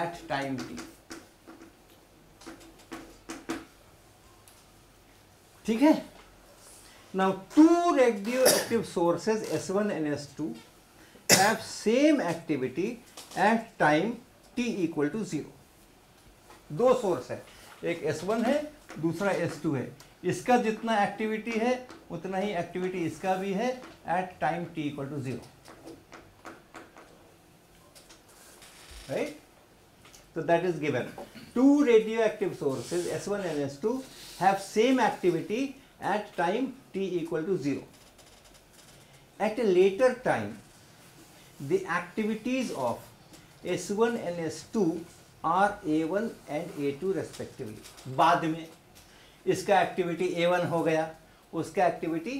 At time T ठीक है? Now two radioactive sources S one and S two have same activity at time T equal to zero दो source है। एक S one है, दूसरा S to है। इसका जितना एक्टिविटी है, उतना ही एक्टिविटी इसका भी है at time T equal to zero right so that is given two radioactive sources s1 and s2 have same activity at time t equal to 0 at a later time the activities of s1 and s2 are a1 and a2 respectively बाद में इसका activity a1 हो गया उसका activity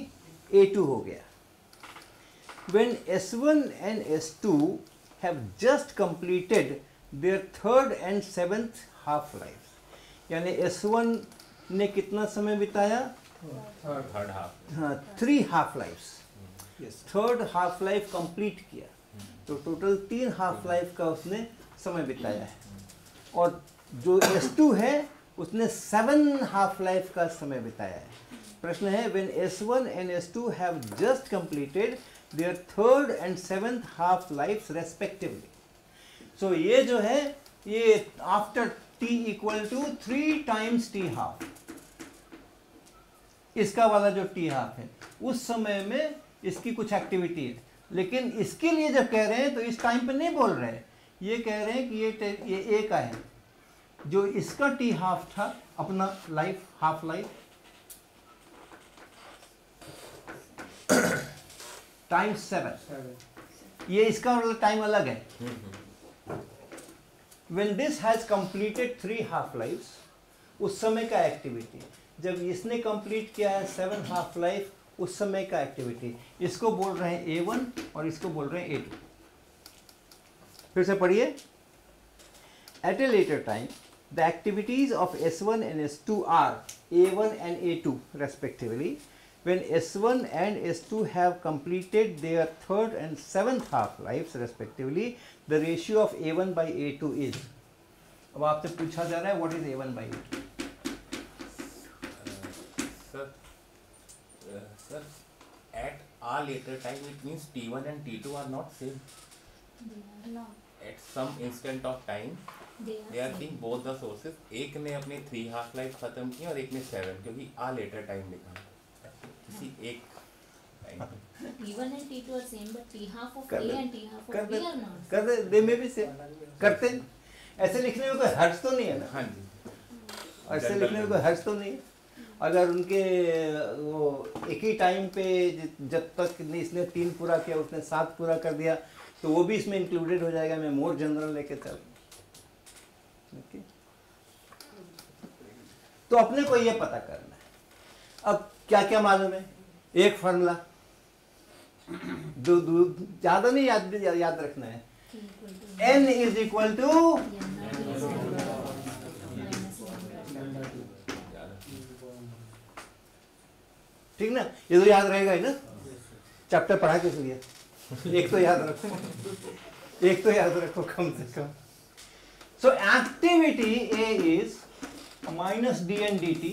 a2 हो गया when s1 and s2 have just completed their third and seventh half life यानी S one ने कितना समय बिताया? थर्ड हाफ़ हाँ three half life third half life complete किया। तो टोटल तीन हाफ़ लाइफ का उसने समय बिताया है। और जो एस टू है उसने सेवन हाफ़ लाइफ का समय बिताया है। प्रश्न है when one and S2 have just completed their third and seventh half life respectively so ये जो है ये after T equal to three times T half इसका वाला जो टी हाफ़ है उस समय में इसकी कुछ एक्टिविटी है। लेकिन इसके लिए जब कह रहे हैं तो इस टाइम पे नहीं बोल रहे हैं। ये कह रहे हैं कि ये ये ए का है। जो इसका टी हाफ़ था अपना life half life times seven seven ये इसका वाला टाइम अलग है। When this has completed three half lives उस समय का एक्टिविटी जब इसने कंप्लीट किया है सेवन हाफ़ लाइफ उस समय का एक्टिविटी इसको बोल रहे हैं ए वन और इसको बोल रहे हैं ए टू फिर से पढ़िए। At a later time the activities of S one and S two are A one and A two respectively when S1 and S2 have completed their third and seventh half lives respectively, the ratio of A1 by A2 is. अब आपसे पूछा जा रहा है what is A1 by A2? sir uh, sir at a later time it means t1 and t2 are not same They are not. at some instant of time They they are are being both the sources एक ने अपनी three half life खत्म की और एक ने seven क्योंकि आ later time लिखा है। किसी एक टाइम पे T1 and T2 are same, but T half of A and T half of B are not. कर दे दे में भी से करते ऐसे लिखने में कोई हर्ज तो नहीं है ना? हाँ जी। ऐसे लिखने में कोई हर्ज तो नहीं है? अगर उनके वो एक ही टाइम पे जब तक इसने तीन पूरा किया उसने सात पूरा कर दिया तो वो भी इसमें इंक्लूडेड हो जाएगा। मैं मोर जनरल लेके चल ओके तो अपने को ये पता करना है। अब क्या क्या मालूम है? एक फार्मूला दो दो, ज़्यादा नहीं, याद याद रखना है। N is equal to. ठीक ना? ये तो याद रहेगा ही ना? चैप्टर पढ़ा किस लिए एक तो याद रखो। एक तो याद रखो कम से कम। So activity A is minus D N D T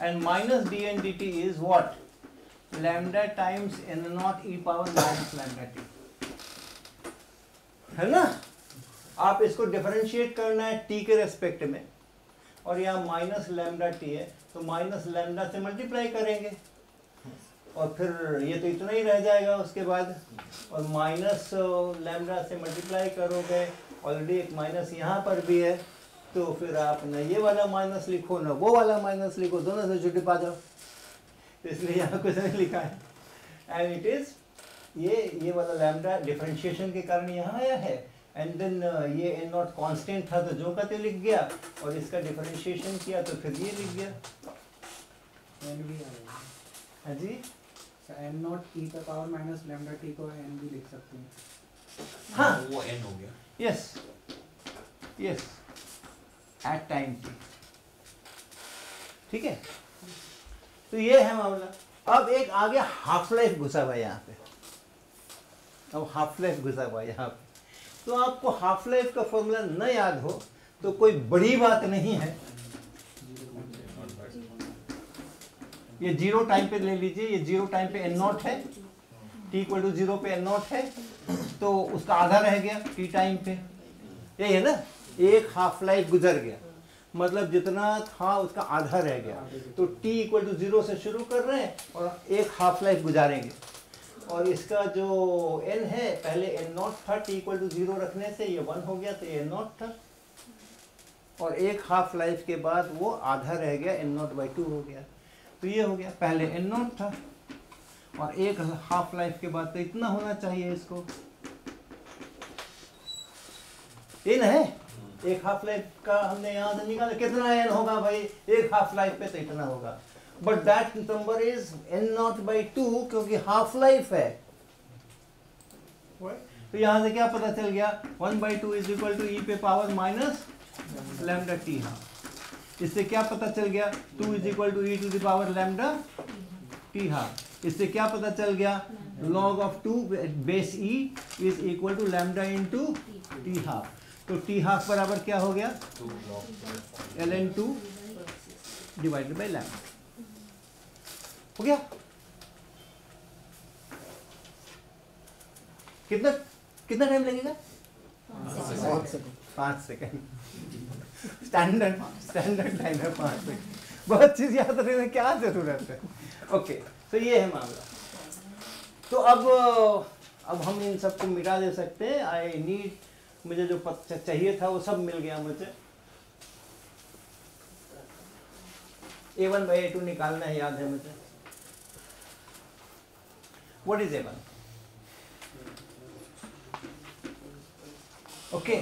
D N D T is what lambda times N nought E power minus lambda T है ना? आप इसको डिफरेंशिएट करना है टी के रेस्पेक्ट में। और यहाँ माइनस लैमडा टी है तो माइनस लैमडा से मल्टीप्लाई करेंगे। और फिर ये तो इतना ही रह जाएगा उसके बाद। और माइनस लैमडा से मल्टीप्लाई करोगे ऑलरेडी एक माइनस यहाँ पर भी है। तो फिर आप न ये वाला माइनस लिखो ना वो वाला माइनस लिखो दोनों से छुट्टी पा जाओ। तो इसलिए यहाँ कुछ नहीं लिखा है। एंड इट इज़ ये ये वाला लैमडा डिफरेंशिएशन के कारण यहाँ आया है। एंड देन ये एन नॉट कांस्टेंट था तो जो का तो लिख गया और इसका डिफरेंशिएशन किया तो फिर ये लिख गया। एन भी हाँ जी? एन नॉट ई का पावर माइनस लैम्डा टी को एन भी लिख सकते हैं। हाँ। वो एन हो गया। Yes yes at time T ठीक है? तो ये है मामला। अब एक आगे हाफ़ लाइफ घुसा हुआ यहाँ पे। अब हाफ़ लाइफ घुसा हुआ यहाँ पे। तो आपको हाफ़ लाइफ का फॉर्मूला न याद हो तो कोई बड़ी बात नहीं है। ये ज़ीरो टाइम पे ले लीजिए, ये ज़ीरो टाइम पे एन नॉट है। टी इक्वल टू ज़ीरो पे एन नॉट है। तो उसका आधा रह गया टी टाइम पे। यही है ना? एक हाफ़ लाइफ गुजर गया। मतलब जितना था उसका आधा रह गया। तो टी इक्वल टू ज़ीरो से शुरू कर रहे हैं और एक हाफ़ लाइफ गुजारेंगे। और इसका जो एन है, पहले एन नॉट था टी इक्वल टू ज़ीरो रखने से ये वन हो गया तो ये नॉट था। और एक हाफ़ लाइफ के बाद वो आधा रह गया एन नॉट बाई टू हो गया। तो ये हो गया, पहले एन नॉट था। और एक हाफ़ लाइफ के बाद तो इतना होना चाहिए इसको। इन है? एक हाफ़ लाइफ का हमने यहाँ से निकाला। कितना एन होगा भाई? एक हाफ़ लाइफ पे तो इतना होगा। But that number is N nought by two क्योंकि हाफ़ लाइफ है तो यहाँ से क्या पता चल गया? One by two is equal to E पे पावर माइनस लैमडा टी हाँ। इससे क्या पता चल गया? Two is equal to E to the power lambda T हाँ। इससे क्या पता चल गया? Log of two base E is equal to lambda into T half तो टी हाफ़ बराबर क्या हो गया? L N two divided by lambda हो गया? कितना कितना टाइम लगेगा? पाँच सेकंड स्टैंडर्ड स्टैंडर्ड टाइम है पाँच सेकंड बहुत चीज़ याद रखने क्या ज़रूरत है? ओके तो ये है मामला. तो अब अब हम इन सबको मिटा दे सकते हैं. आई नीड मुझे जो चाहिए था वो सब मिल गया मुझे। A one by A two निकालना है, याद है मुझे। What is A one okay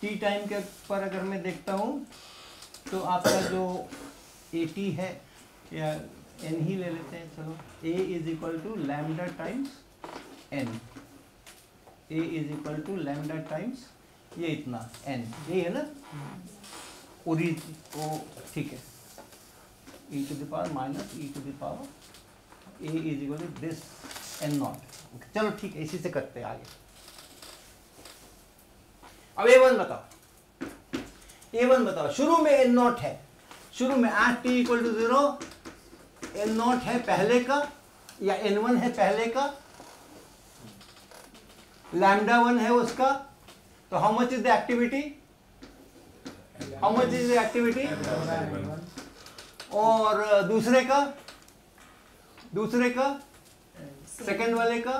T time के पर अगर मैं देखता हूँ तो आपका जो ए टी है, या एन ही ले लेते हैं, चलो। A is equal to lambda times N A is equal to lambda times ये इतना एन ये है ना? ओरी ओ ठीक है। E to the power minus E to the power A is equal to this N nought चलो ठीक है इसी से करते हैं आगे। अब ए वन बताओ। ए वन बताओ शुरू में एन नॉट है। शुरू में आठ T equal to zero N nought है पहले का या एन वन है पहले का? लैम्डा वन है उसका तो how much is the activity how much is the activity और दूसरे का? दूसरे का? सेकंड वाले का?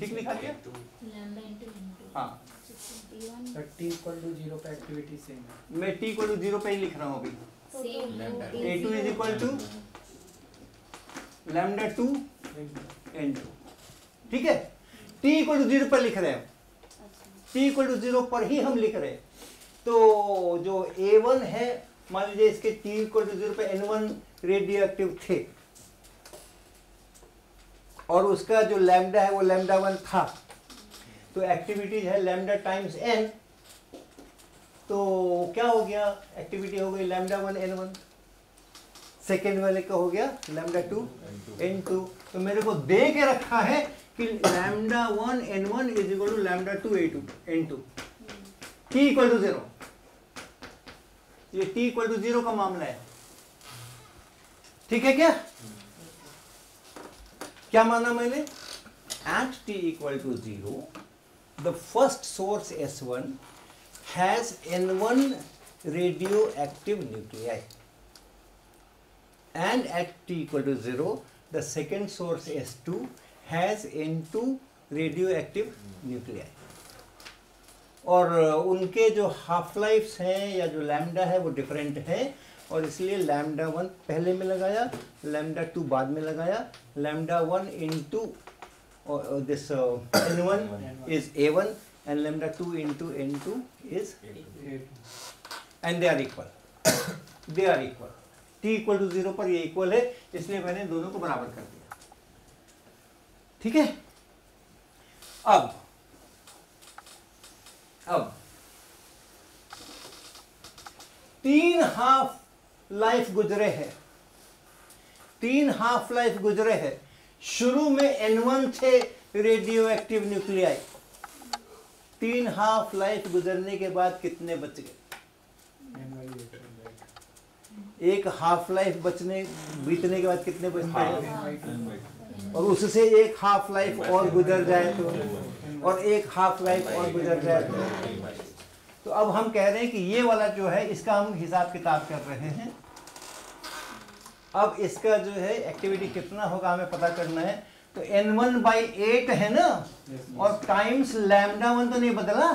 ठीक लिखा क्या. हाँ। T1 इक्वल टू ज़ीरो मैं टी इक्वल टू ज़ीरो पे ही लिख रहा हूँ अभी। Two A2 is equal to? Lambda two N two. ठीक है? टी इक्वल टू ज़ीरो पर लिख रहे हैं। टी इक्वल टू ज़ीरो पर ही हम लिख रहे हैं। तो जो ए वन है, मान लीजिए इसके टी इक्वल टू ज़ीरो पे एन वन रेडियो एक्टिव थे। और उसका जो लैम्डा है, वो लैम्डा वन था। तो एक्टिविटीज़ है लैम्डा टाइम्स एन तो क्या हो गया? एक्टिविटी हो गई lambda one N one second वाले का हो गया, लैम्डा टू एन टू तो मेरे को दे के रखा है कि lambda one N one is equal to lambda two A two N two T equal to zero T equal to zero का मामला है। ठीक है क्या? क्या माना मैंने? At T equal to zero the first source S one has N one radioactive nuclei and at t equal to 0 the second source S2 has N2 radioactive nuclei. और uh, उनके जो हाफ़ लाइफ्स हैं या जो lambda है वो different है। और इसलिए लैम्डा वन पहले में लगाया लैम्डा टू बाद में लगाया। Lambda one into this N one is A one and lambda two into N two is and they are equal they are equal T equal to zero पर ये equal है, इसलिए मैंने दोनों को बराबर कर दिया। ठीक है? अब अब, तीन हाफ़ लाइफ गुजरे हैं। तीन हाफ़ लाइफ गुजरे हैं। शुरू में एन वन थे रेडियो एक्टिव न्यूक्लियाई तीन हाफ़ लाइफ गुजरने के बाद कितने बच गए? एक हाफ़ लाइफ बचने बीतने के बाद कितने बचते हैं। और उससे एक हाफ़ लाइफ और गुजर जाए तो और एक हाफ़ लाइफ और गुजर जाए तो। तो अब हम कह रहे हैं कि ये वाला जो है इसका हम हिसाब किताब कर रहे हैं। अब इसका जो है एक्टिविटी कितना होगा हमें पता करना है। तो एन वन बाई एट है ना? और टाइम्स लैमडा वन तो नहीं बदला?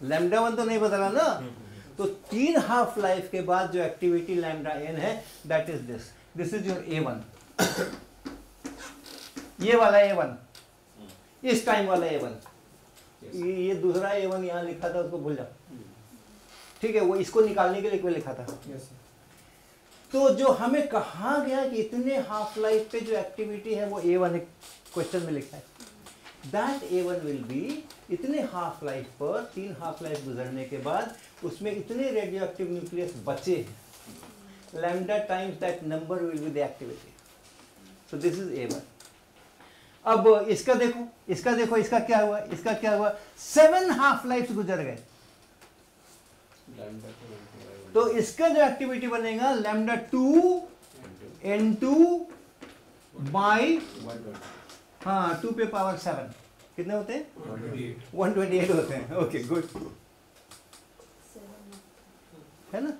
लैमडा वन तो नहीं बदला ना? तो तीन हाफ़ लाइफ के बाद जो एक्टिविटी लैम्डा एन है that is this this is your A one ये वाला ए वन इस टाइम वाला ए वन ये ये दूसरा ए वन यहाँ लिखा था उसको भूल जाओ। ठीक है वो इसको निकालने के लिए लिखा था। तो जो हमें कहा गया कि इतने हाफ़ लाइफ पे जो एक्टिविटी है वो ए वन क्वेश्चन में लिखा है। That A one will be इतने हाफ़ लाइफ पर, तीन हाफ़ लाइफ गुजरने के बाद, उसमें इतने रेडियो एक्टिव न्यूक्लियस बचे हैं। Lambda times that number will be the activity so this is A one अब इसका देखो इसका देखो, इसका क्या हुआ? इसका क्या हुआ? सेवन हाफ़ लाइफ गुजर गए। तो इसका जो एक्टिविटी बनेगा lambda two N two by हाँ टू पे पावर सेवन कितने होते हैं? वन ट्वेंटी एट होते हैं. ओके गुड है ना?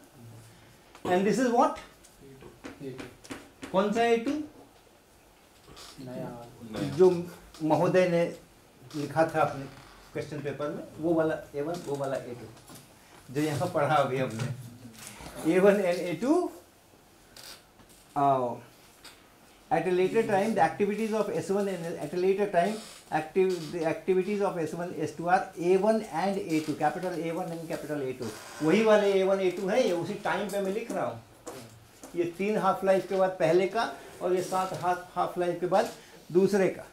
एंड दिस इज़ व्हाट कौन सा ए टू जो महोदय ने लिखा था अपने क्वेश्चन पेपर में, वो वाला ए वन वो वाला ए टू जो यहाँ पढ़ा अभी हमने. A one and A two at a later time the activities of S1 and at a later time active the activities of S1 S2 are A1 and A2 capital A1 and capital A2 वही वाले A1 A2 है ये उसी time पे मैं लिख रहा हूँ। ये तीन हाफ़ लाइफ के बाद पहले का और ये सात हाफ़ हाफ़ लाइफ के बाद दूसरे का।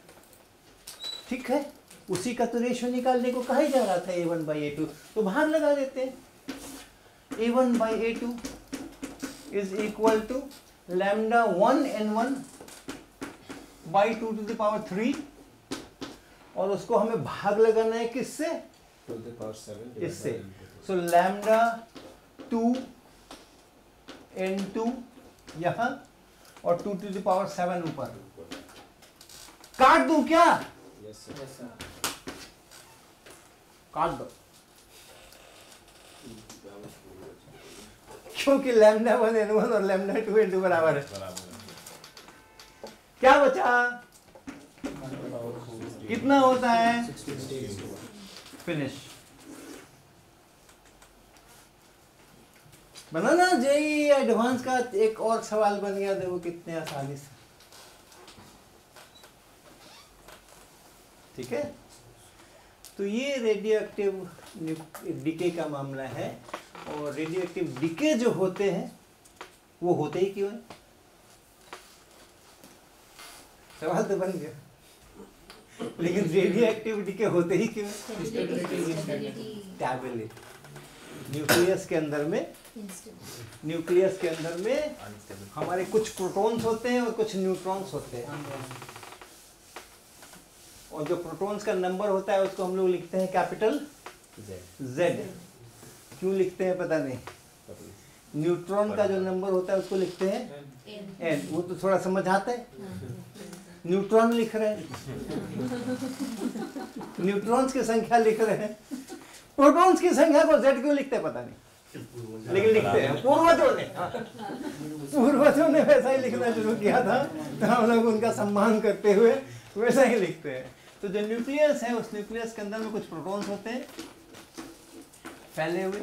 ठीक है? उसी का तो रेशो निकालने को कहा ही जा रहा था A one by A two तो भाग लगा देते हैं। A one by A two is equal to lambda one N one by two to the power three और उसको हमें भाग लगाना है किससे? टू द पावर सेवन इससे। So lambda two N two यहाँ और two to the power seven ऊपर। काट दू क्या? यस सर यस सर काट दो। क्योंकि लैमडा वन एन वन और लैम्डा टू एन टू बराबर है। बराबर। क्या बचा? कितना होता है? फिनिश बना ना जेई एडवांस का एक और सवाल बन गया, देखो कितने आसानी से। ठीक है? तो ये रेडियो एक्टिव डिके का मामला है, और रेडियो एक्टिव डिके जो होते हैं, वो होते ही क्यों हैं? सवाल तो बन गया। लेकिन रेडियो एक्टिविटी के होते ही क्यों? न्यूक्लियस के अंदर में न्यूक्लियस के अंदर में हमारे कुछ प्रोटॉन्स होते हैं और कुछ न्यूट्रॉन्स होते हैं। और जो प्रोटॉन्स का नंबर होता है उसको हम लोग लिखते हैं कैपिटल जेड क्यों लिखते हैं पता नहीं? न्यूट्रॉन का जो नंबर होता है उसको लिखते हैं एन वो तो थोड़ा समझ आता हाँ. न्यूट्रॉन लिख रहे हैं। न्यूट्रॉन्स की संख्या लिख रहे हैं। प्रोटॉन्स की संख्या को जेड क्यों लिखते पता नहीं। लेकिन लिखते हैं। पूर्वजों ने। पूर्वजों ने वैसा ही लिखना शुरू किया था। तो हम लोग उनका सम्मान करते हुए वैसा ही लिखते हैं। तो जो न्यूक्लियस है, उस न्यूक्लियस के अंदर में कुछ प्रोटॉन्स होते हैं। फैले हुए।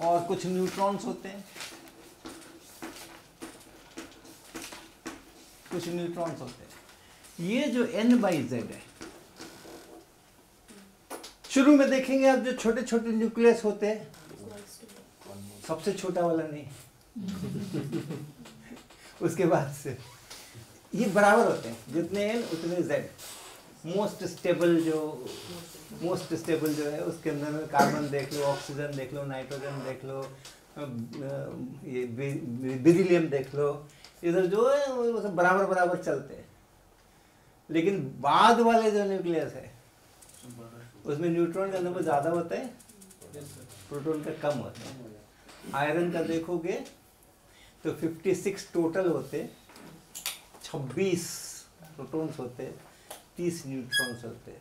और कुछ न्यूट्रॉन्स होते हैं। कुछ न्यूट्रॉन्स होते हैं। ये जो एन बाई जेड है, शुरू में देखेंगे आप जो छोटे छोटे न्यूक्लियस होते हैं, सबसे छोटा वाला नहीं। उसके बाद से, ये बराबर होते हैं, जितने एन उतने जेड मोस्ट स्टेबल जो मोस्ट स्टेबल जो है, उसके अंदर में कार्बन देख लो ऑक्सीजन देख लो नाइट्रोजन देख लो ये बेरिलियम देख लो इधर जो है, वो सब बराबर बराबर चलते हैं। लेकिन बाद वाले जो न्यूक्लियस है, उसमें न्यूट्रॉन का नंबर ज़्यादा होता है प्रोटॉन का कम होता है। आयरन का देखोगे तो 56 टोटल होते 26 प्रोटॉन्स होते 30 न्यूट्रॉन्स होते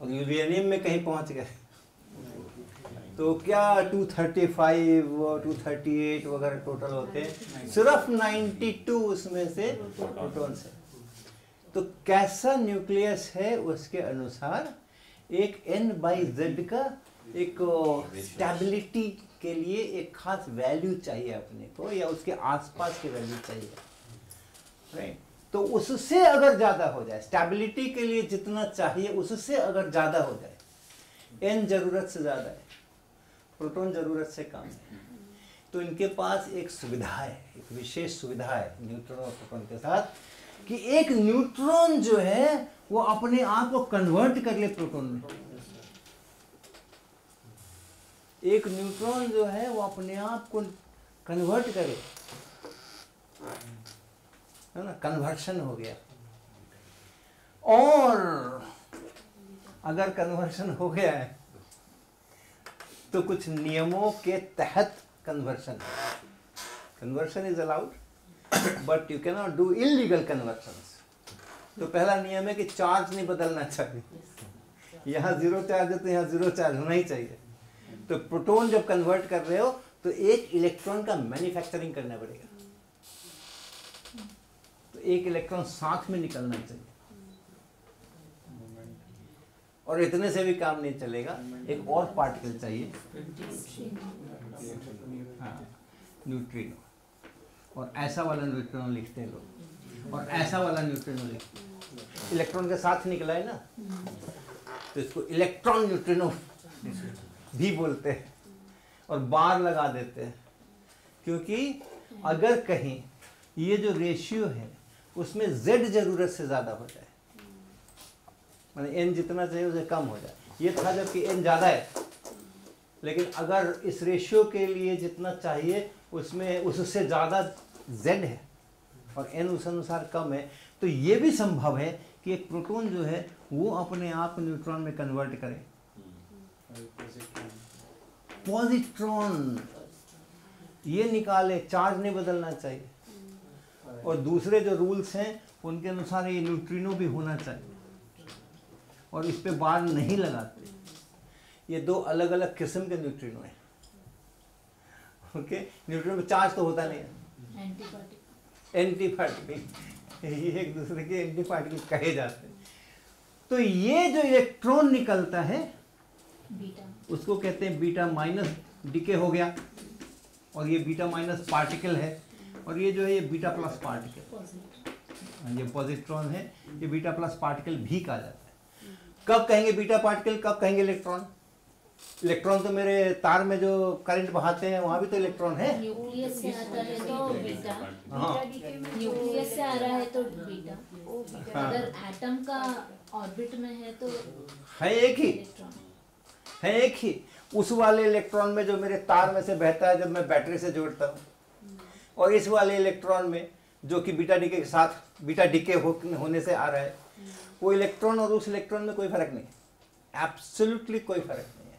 और यूरेनियम में कहीं पहुँच गए। तो क्या 235 और 238 वगैरह टोटल होते हैं? सिर्फ़ 92 उसमें से प्रोटॉन्स है तो कैसा न्यूक्लियस है उसके अनुसार एक एन बाई जेड का एक स्टेबिलिटी के लिए एक खास वैल्यू चाहिए अपने को या उसके आसपास की वैल्यू चाहिए। राइट तो उससे अगर ज़्यादा हो जाए स्टेबिलिटी के लिए जितना चाहिए उससे अगर ज़्यादा हो जाए एन ज़रूरत से ज़्यादा है। प्रोटॉन ज़रूरत से कम है। तो इनके पास एक सुविधा है, एक विशेष सुविधा है न्यूट्रॉन और प्रोटॉन के साथ, कि एक न्यूट्रॉन जो है, वो अपने आप को कन्वर्ट कर ले प्रोटॉन में। एक न्यूट्रॉन जो है, वो अपने आप को कन्वर्ट करे। है ना? कन्वर्शन हो गया। और अगर कन्वर्शन हो गया है तो कुछ नियमों के तहत conversion conversion is allowed but you can not do illegal conversion तो पहला नियम है कि चार्ज नहीं बदलना चाहिए। यहाँ ज़ीरो चार्ज है तो यहाँ ज़ीरो चार्ज होना ही चाहिए। तो प्रोटोन जब कन्वर्ट कर रहे हो तो एक इलेक्ट्रॉन का मैन्युफैक्चरिंग करना पड़ेगा। तो एक इलेक्ट्रॉन साथ में निकलना चाहिए। और इतने से भी काम नहीं चलेगा। एक और पार्टिकल चाहिए। हाँ न्यूट्रिनो और ऐसा वाला न्यूट्रॉन लिखते हैं लोग। और ऐसा वाला न्यूट्रिनो लिखते इलेक्ट्रॉन के साथ निकला है ना? तो इसको इलेक्ट्रॉन न्यूट्रिनो भी बोलते हैं। और बार लगा देते हैं। क्योंकि अगर कहीं ये जो रेशियो है, उसमें जेड ज़रूरत से ज़्यादा हो जाए। माने एन जितना चाहिए उसे कम हो जाए। ये था जबकि एन ज़्यादा है। लेकिन अगर इस रेशियो के लिए जितना चाहिए, उसमें उससे ज़्यादा जेड है और एन उस अनुसार कम है तो ये भी संभव है कि एक प्रोटॉन जो है, वो अपने आप न्यूट्रॉन में कन्वर्ट करे। पॉजिट्रॉन ये निकाले चार्ज नहीं बदलना चाहिए। और दूसरे जो रूल्स हैं, उनके अनुसार ये न्यूट्रिनो भी होना चाहिए। और इस पे बार नहीं लगाते। ये दो अलग अलग किस्म के न्यूट्रिनो हैं। ओके? न्यूट्रिनो में चार्ज तो होता नहीं है। एंटी पार्टिकल ये एक दूसरे के एंटी पार्टिकल कहे जाते हैं। तो ये जो इलेक्ट्रॉन निकलता है बीटा। उसको कहते हैं बीटा माइनस डिके हो गया। और ये बीटा माइनस पार्टिकल है। और ये जो है ये बीटा प्लस पार्टिकल। ये पॉजिट्रॉन है। ये बीटा प्लस पार्टिकल भी कहा जाता है। कब कहेंगे बीटा पार्टिकल कब कहेंगे इलेक्ट्रॉन? इलेक्ट्रॉन तो मेरे तार में जो करंट बहाते हैं वहाँ भी तो इलेक्ट्रॉन है। न्यूक्लियस से आता है तो बीटा हाँ बीटा। डीके में जो न्यूक्लियस से आ रहा है तो बीटा। हाँ। अगर एटम का ऑर्बिट में है तो है एक ही। है एक ही। उस वाले इलेक्ट्रॉन में जो मेरे तार में से बहता है जब मैं बैटरी से जोड़ता हूँ। और इस वाले इलेक्ट्रॉन में जो कि बीटा डीके के साथ बीटा डीके हो, होने से आ रहा है वो इलेक्ट्रॉन और उस इलेक्ट्रॉन में कोई फ़र्क नहीं है। एब्सोल्युटली कोई फ़र्क नहीं है।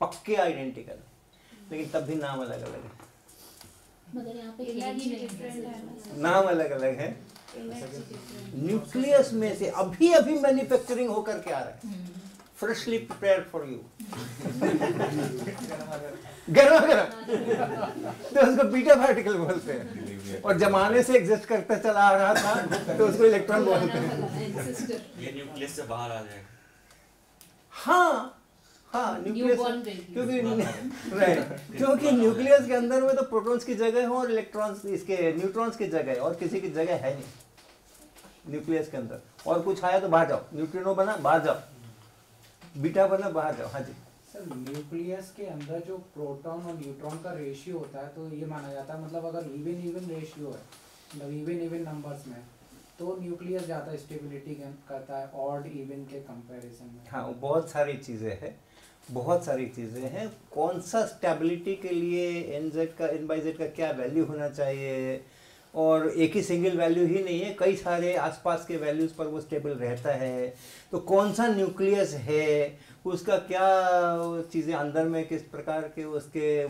पक्के आइडेंटिकल लेकिन तब भी नाम अलग अलग है। नाम अलग अलग है। न्यूक्लियस में से अभी अभी मैन्युफैक्चरिंग होकर के आ रहा है। फ्रेशली प्रिपेयर्ड फॉर यू गर्मा गर्म। तो उसको बीटा पार्टिकल बोलते हैं। और जमाने से एग्जिस्ट करता चला आ रहा था तो उसको इलेक्ट्रॉन बोलते हैं। ये न्यूक्लियस से बाहर आ जाएगा। हाँ हाँ न्यूक्लियस क्योंकि राइट क्योंकि न्यूक्लियस के अंदर में तो प्रोटॉन्स की जगह है और इलेक्ट्रॉन्स इसके न्यूट्रॉन्स की जगह और किसी की जगह है नहीं। न्यूक्लियस के अंदर। और कुछ आया तो बाहर जाओ। न्यूट्रिनो बना बाहर जाओ। बीटा बना बाहर जाओ हाँ जी। सर न्यूक्लियस के अंदर जो प्रोटॉन और न्यूट्रॉन का रेशियो होता है तो ये माना जाता है मतलब अगर इवन इवन रेशियो है मतलब इवन इवन नंबर्स में तो न्यूक्लियस ज़्यादा स्टेबिलिटी करता है ऑड इवन के कंपैरिजन में। हाँ बहुत सारी चीज़ें हैं बहुत सारी चीज़ें हैं। कौन सा स्टेबिलिटी के लिए एन जेड का एन बाई जेड का क्या वैल्यू होना चाहिए? और एक ही सिंगल वैल्यू ही नहीं है कई सारे आसपास के वैल्यूज़ पर वो स्टेबल रहता है। तो कौन सा न्यूक्लियस है? उसका क्या चीज़ें अंदर में, किस प्रकार के उसके,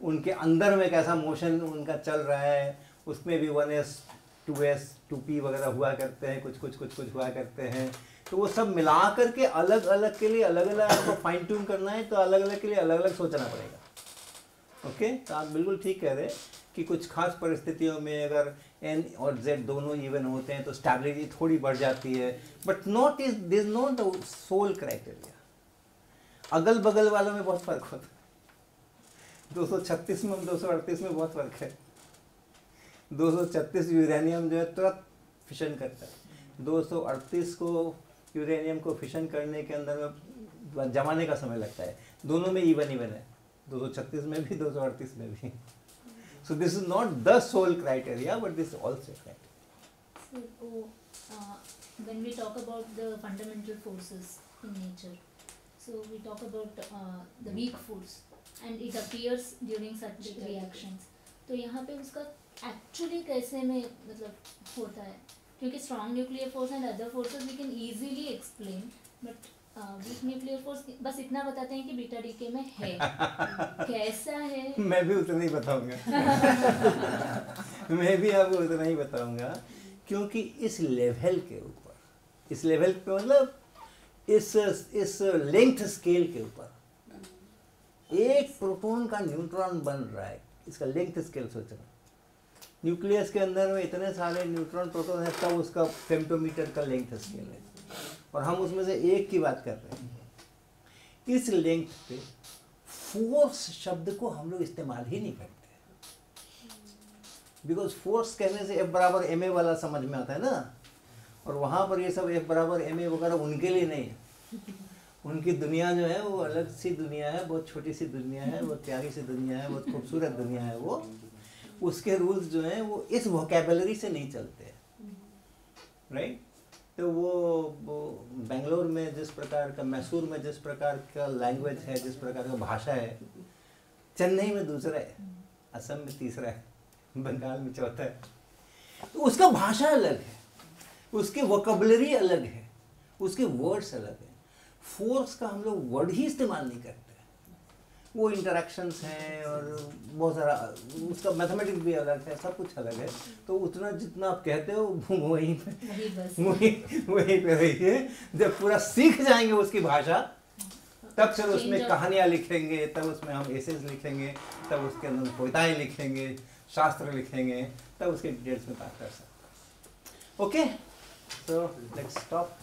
उनके अंदर में कैसा मोशन उनका चल रहा है? उसमें भी one S two S two P वगैरह हुआ करते हैं, कुछ कुछ कुछ कुछ हुआ करते हैं। तो वो सब मिला करके अलग अलग के लिए, अलग अलग आपको फाइन ट्यून करना है तो अलग अलग के लिए अलग अलग सोचना पड़ेगा। ओके तो आप बिल्कुल ठीक कह रहे हैं कि कुछ खास परिस्थितियों में अगर एन और जेड दोनों इवन होते हैं तो स्टेबिलिटी थोड़ी बढ़ जाती है। But not is this not the sole criteria अगल बगल वालों में बहुत फ़र्क होता है। 236 में 238 में बहुत फ़र्क है। 236 यूरेनियम जो है, तुरंत फिशन करता है। 238 को यूरेनियम को फिशन करने के अंदर में जमाने का समय लगता है। दोनों में इवन इवन है 236 में भी 238 में भी। So this is not the sole criteria but this is also criteria So, oh, uh, when we talk about the fundamental forces in nature, so we talk about uh, the weak force and it appears during such reactions. तो यहाँ पे उसका actually कैसे में मतलब होता है क्योंकि strong nuclear force and other forces we can easily explain but weak nuclear force बस इतना बताते हैं कि बीटा डीके में है। कैसा है? मैं भी उतना ही बताऊँगा। मैं भी आपको उतना ही बताऊँगा क्योंकि इस लेवल के ऊपर इस लेवल पे मतलब इस इस लेंथ स्केल के ऊपर एक प्रोटॉन का न्यूट्रॉन बन रहा है इसका लेंथ स्केल सोचना। न्यूक्लियस के अंदर में इतने सारे न्यूट्रॉन प्रोटॉन है तब उसका फेम्टोमीटर का लेंथ स्केल है। और हम उसमें से एक की बात कर रहे हैं। इस लेंथ पे फोर्स शब्द को हम लोग इस्तेमाल ही नहीं करते। बिकॉज़ फोर्स कहने से एफ़ बराबर एम ए वाला समझ में आता है ना? और वहाँ पर ये सब एफ़ बराबर एम ए वगैरह उनके लिए नहीं है। उनकी दुनिया जो है वो अलग सी दुनिया है, बहुत छोटी सी दुनिया है, बहुत प्यारी सी दुनिया है, बहुत खूबसूरत दुनिया है वो। उसके रूल्स जो हैं वो इस वोकेबलरी से नहीं चलते। राइट तो वो बेंगलोर में जिस प्रकार का, मैसूर में जिस प्रकार का लैंग्वेज है, जिस प्रकार का भाषा है, चेन्नई में दूसरा है, असम में तीसरा है, बंगाल में चौथा है। तो उसका भाषा अलग है, उसकी वोकबलरी अलग है, उसके वर्ड्स अलग है। फोर्स का हम लोग वर्ड ही इस्तेमाल नहीं करते। वो इंटरेक्शंस हैं और बहुत सारा उसका मैथमेटिक्स भी अलग है सब कुछ अलग है। तो उतना जितना आप कहते हो वहीं पे वही वहीं वहीं पे रहिए जब पूरा सीख जाएँगे उसकी भाषा तब फिर उसमें कहानियाँ लिखेंगे तब उसमें हम एसेज लिखेंगे तब उसके अंदर कविताएँ लिखेंगे शास्त्र लिखेंगे तब उसके डिटेल्स में बात कर सकते ओके सो लेट्स स्टॉप